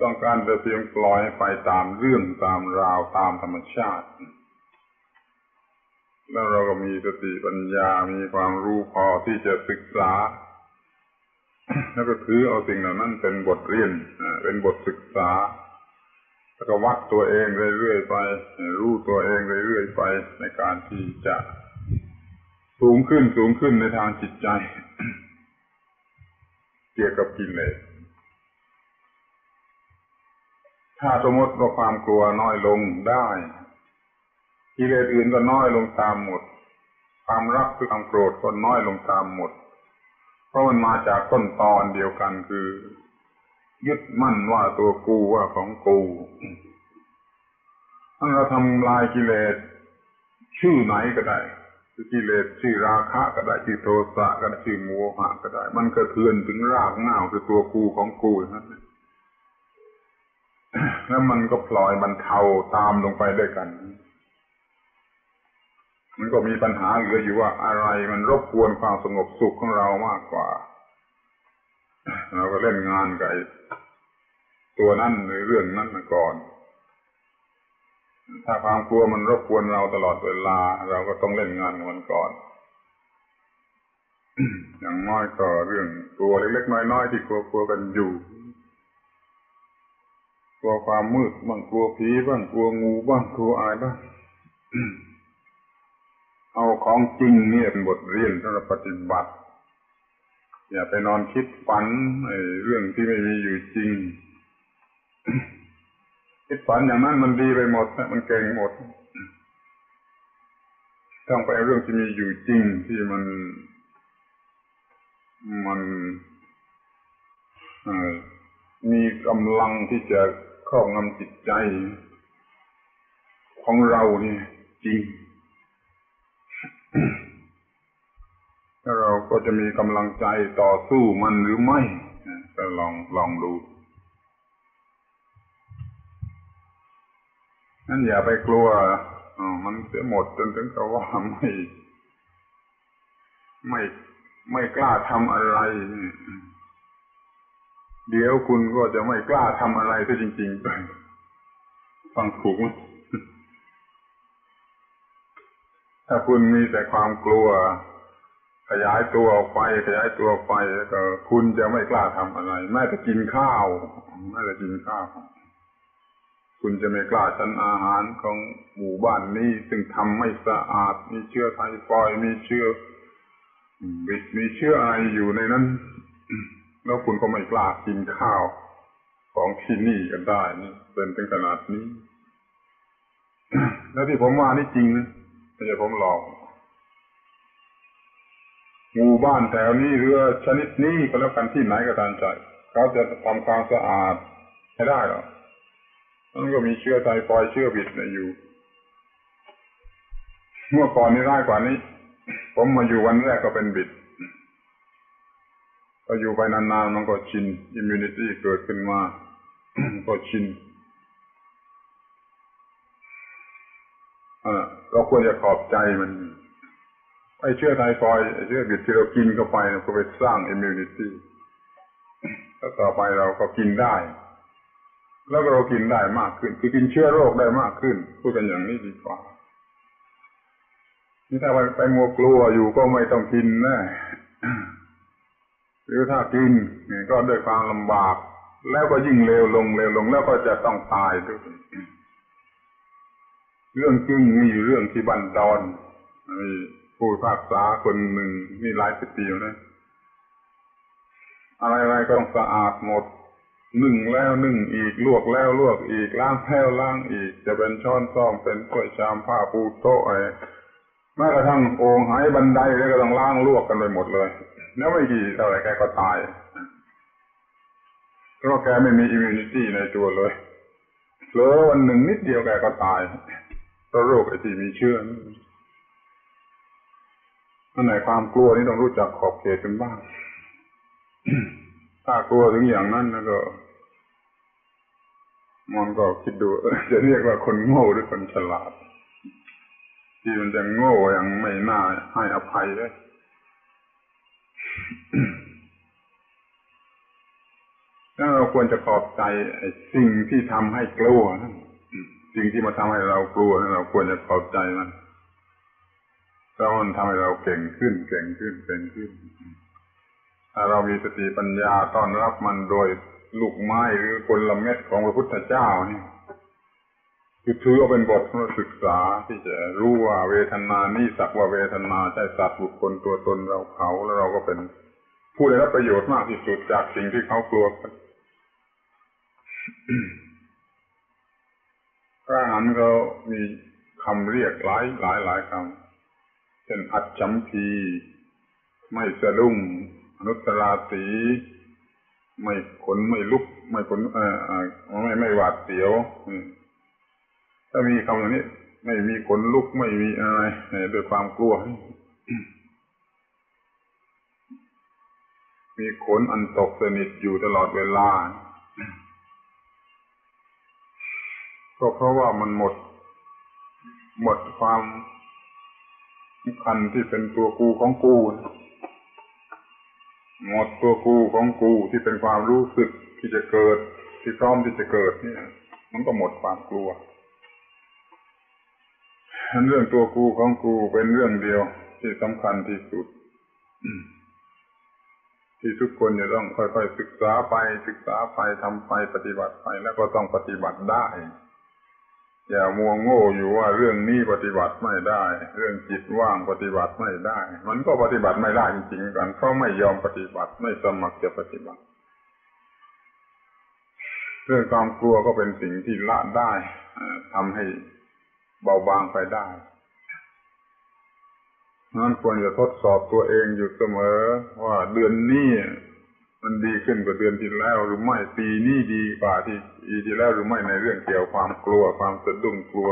ต้องการจะเพียงปล่อยไปตามเรื่องตามราวตามธรรมชาติ แล้วเราก็มีสติปัญญามีความรู้พอที่จะศึกษา แล้วก็ถือเอาสิ่งเหล่านั้นเป็นบทเรียนเป็นบทศึกษา แล้วก็วัดตัวเองเรื่อยๆไป รู้ตัวเองเรื่อยๆไป ในการที่จะสูงขึ้นสูงขึ้นในทางจิตใจ เกี่ยวกับกิเลสถ้าสมมติว่าความกลัวน้อยลงได้กิเลสอื่นก็น้อยลงตามหมด ความรักคือความโกรธก็น้อยลงตามหมด ราะมันมาจากต้นตอนเดียวกันคือ ยึดมั่นว่าตัวกูว่าของกูถ้าเราทำลายกิเลสชื่อไหนก็ได้คือกิเลสชื่อราคะก็ได้ชื่อโทสะก็ได้ชื่อโมหะก็ได้ มันก็เทือนถึงรากเหง้าคือตัวกูของกูนั่นแล้วมันก็ปล่อยบรรเทาตามลงไปด้วยกัน มันก็มีปัญหาเหลืออยู่ว่าอะไรมันรบกวนความสงบสุขของเรามากกว่า เราก็เล่นงานกับตัวนั้นหรือเรื่องนั้นมาก่อน ถ้าความกลัวมันรบกวนเราตลอดเวลา เราก็ต้องเล่นงานกับมันก่อน อย่างน้อยก็เรื่องกลัวเล็กๆน้อยๆที่กลัวกลัวกันอยู่กลัวความมืดบ้างกลัวผีบ้างกลัวงูบ้างกลัวอะไรบ้าง เอาของจริงเนี่ยเป็นบทเรียนสำหรับปฏิบัติ อย่าไปนอนคิดฝันเรื่องที่ไม่มีอยู่จริง คิดฝันอย่างนั้นมันดีไปหมดมันเก่งหมด ต้องไปเรื่องที่มีอยู่จริงที่มัน มันมีกำลังที่จะครอบงำจิตใจ ของเราเนี่ยจริง แล้วเราก็จะมีกำลังใจต่อสู้มันหรือไม่ก็ลองลองดูนั่นอย่าไปกลัวมันเสียหมดจนถึงกับว่าไม่ไม่ไม่กล้าทำอะไร เดี๋ยวคุณก็จะไม่กล้าทำอะไรก็จริงๆไปฟังถูกไหมถ้าคุณมีแต่ความกลัว ขยายตัวออกไป ขยายตัวออกไปแล้วก็คุณจะไม่กล้าทำอะไร แม้แต่กินข้าวแม้แต่กินข้าว คุณจะไม่กล้าฉันอาหารของหมู่บ้านนี้ซึ่งทำไม่สะอาด มีเชื้อไทฟอยมีเชื้อบิดมีเชื้ออะไรอยู่ในนั้น แล้วคุณก็ไม่กล้ากินข้าวของที่นี่กันได้นี่เป็นถึงขนาดนี้ แล้วที่ผมว่านี่จริงนะไม่ใช่ผมหลอก หมู่บ้านแถวนี้หรือชนิดนี้ก็แล้วกันที่ไหนก็ตามใจเขาจะทำความสะอาดให้ได้หรอมันก็มีเชื้อไทฟอยด์เชื้อบิดอยู่ เมื่อก่อนนี้ร้ายกว่านี้ ผมมาอยู่วันแรกก็เป็นบิดพออยู่ไปนานๆมันก็ชิน immunity เกิดขึ้นมา ก็ชินเราควรจะขอบใจมัน ไอ้เชื้อไทฟอยไอ้เชื้อบิดที่เรากินเข้าไปก็ไปสร้างอิมมูนิตี้แล้วต่อไปเราก็กินได้ แล้วเรากินได้มากขึ้น คือกินเชื้อโรคได้มากขึ้น พูดกันอย่างนี้ดีกว่านี่ถ้าไปไปมัวกลัวอยู่ก็ไม่ต้องกินแน่หรือถ้ากินก็ด้วยความลำบาก แล้วก็ยิ่งเร็วลงเร็วลงแล้วก็จะต้องตายด้วยเรื่องจริงมีอยู่เรื่องที่บันดอนมี ผู้ภาษาคนหนึ่งนี่หลายสิบปีแล้วนะอะไรๆก็ต้องสะอาดหมดนึ่งแล้วนึ่งอีกลวกแล้วลวกอีกล้างแล้วล้างอีก จะเป็นช้อนซ่อมเป็นถ้วยชามผ้าปูโต๊ะอะไรแม้กระทั่งโอ่งหายบันไดแล้วก็ต้องล้างลวกกันไปหมดเลยแล้วไม่กี่เท่าไหร่แกก็ตายเพราะแกไม่มีอิมมูนิตี้ในตัวเลยเผลอวันหนึ่งนิดเดียวแกก็ตายเพราะโรคไอ้ที่มีเชื้อ นั่นไหนความกลัวนี่ต้องรู้จักขอบเขตกันบ้าง ถ้ากลัวถึงอย่างนั้นแล้วก็มันก็คิดดูจะเรียกว่าคนโง่หรือคนฉลาด ที่มันจะโง่อย่างไม่น่าให้อภัยเลยแล้วเราควรจะขอบใจสิ่งที่ทำให้กลัวสิ่งที่มาทำให้เรากลัวเราควรจะขอบใจมัน เพราะมันทำให้เราเก่งขึ้น เก่งขึ้นเป็นขึ้น ถ้าเรามีสติปัญญาต้อนรับมันโดยลูกไม้หรือผลเม็ดของพระพุทธเจ้านี่คือถือเอาเป็นบทศึกษาที่จะรู้ว่าเวทนานี้สักว่าเวทนาใช่สัตว์บุคคลตัวตนเราเขาแล้วเราก็เป็นผู้ได้รับประโยชน์มากที่สุดจากสิ่งที่เขากลัวกันพระอรหันต์เขามีคำเรียกหลายหลายหลายคำ เช่นอัดจฉมพีไม่สะดุ้งอนุตตราสีไม่ขนไม่ลุก ไม่ขนเอ่อไม่ไม่หวาดเสียวถ้ามีคำอย่างนี้ ไม่มีขนลุกไม่มีอะไรด้วยความกลัว มีขนอันตกสนิทอยู่ตลอดเวลาก็เพราะว่ามันหมด หมดความ คัญที่เป็นตัวกูของกู หมดตัวกูของกูที่เป็นความรู้สึกที่จะเกิด ที่พร้อมที่จะเกิดเนี่ยมันก็หมดความกลัวเรื่องตัวกูของกูเป็นเรื่องเดียวที่สำคัญที่สุด ที่ทุกคนจะต้องค่อยๆศึกษาไปศึกษาไปทำไปปฏิบัติไปแล้วก็ต้องปฏิบัติได้ อย่ามัวโง่อยู่ว่าเรื่องนี้ปฏิบัติไม่ได้ เรื่องจิตว่างปฏิบัติไม่ได้ มันก็ปฏิบัติไม่ได้จริงๆกันเพราะไม่ยอมปฏิบัติไม่สมัครจะปฏิบัติ เรื่องความกลัวก็เป็นสิ่งที่ละได้ทำให้เบาบางไปได้นั้นควรจะทดสอบตัวเองอยู่เสมอว่าเดือนนี้ มันดีขึ้นกว่าเดือนที่แล้วหรือไม่ปีนี้ดีกว่าที่ปีที่แล้วหรือไม่ในเรื่องเกี่ยวความกลัวความสะดุ้งกลัว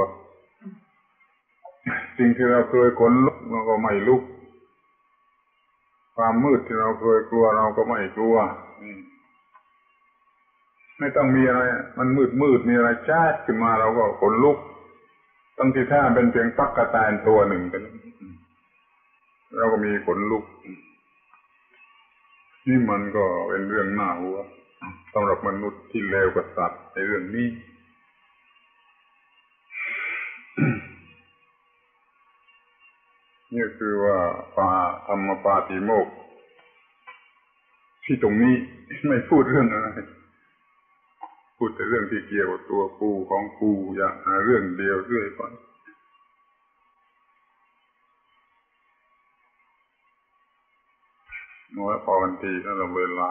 สิ่งที่เราเคยขนลุกเราก็ไม่ลุก ความมืดที่เราเคยกลัวเราก็ไม่กลัวไม่ต้องมีอะไร มันมืดมืดมีอะไรแจ๊ดขึ้นมาเราก็ขนลุกตั้งที่แท้เป็นเพียงตักกระแตนตัวหนึ่งกันเราก็มีขนลุก นี่มันก็เป็นเรื่องน่าหัวสำหรับมนุษย์ที่เลวกว่าสัตว์ในเรื่องนี้ นี่คือว่าปาธรรมปาติโมก ที่ตรงนี้ไม่พูดเรื่องอะไร พูดแต่เรื่องที่เกี่ยวกับตัวกูของกูอย่างเรื่องเดียวเรื่อยไป น้อยพอกันทีถ้าเราเวลา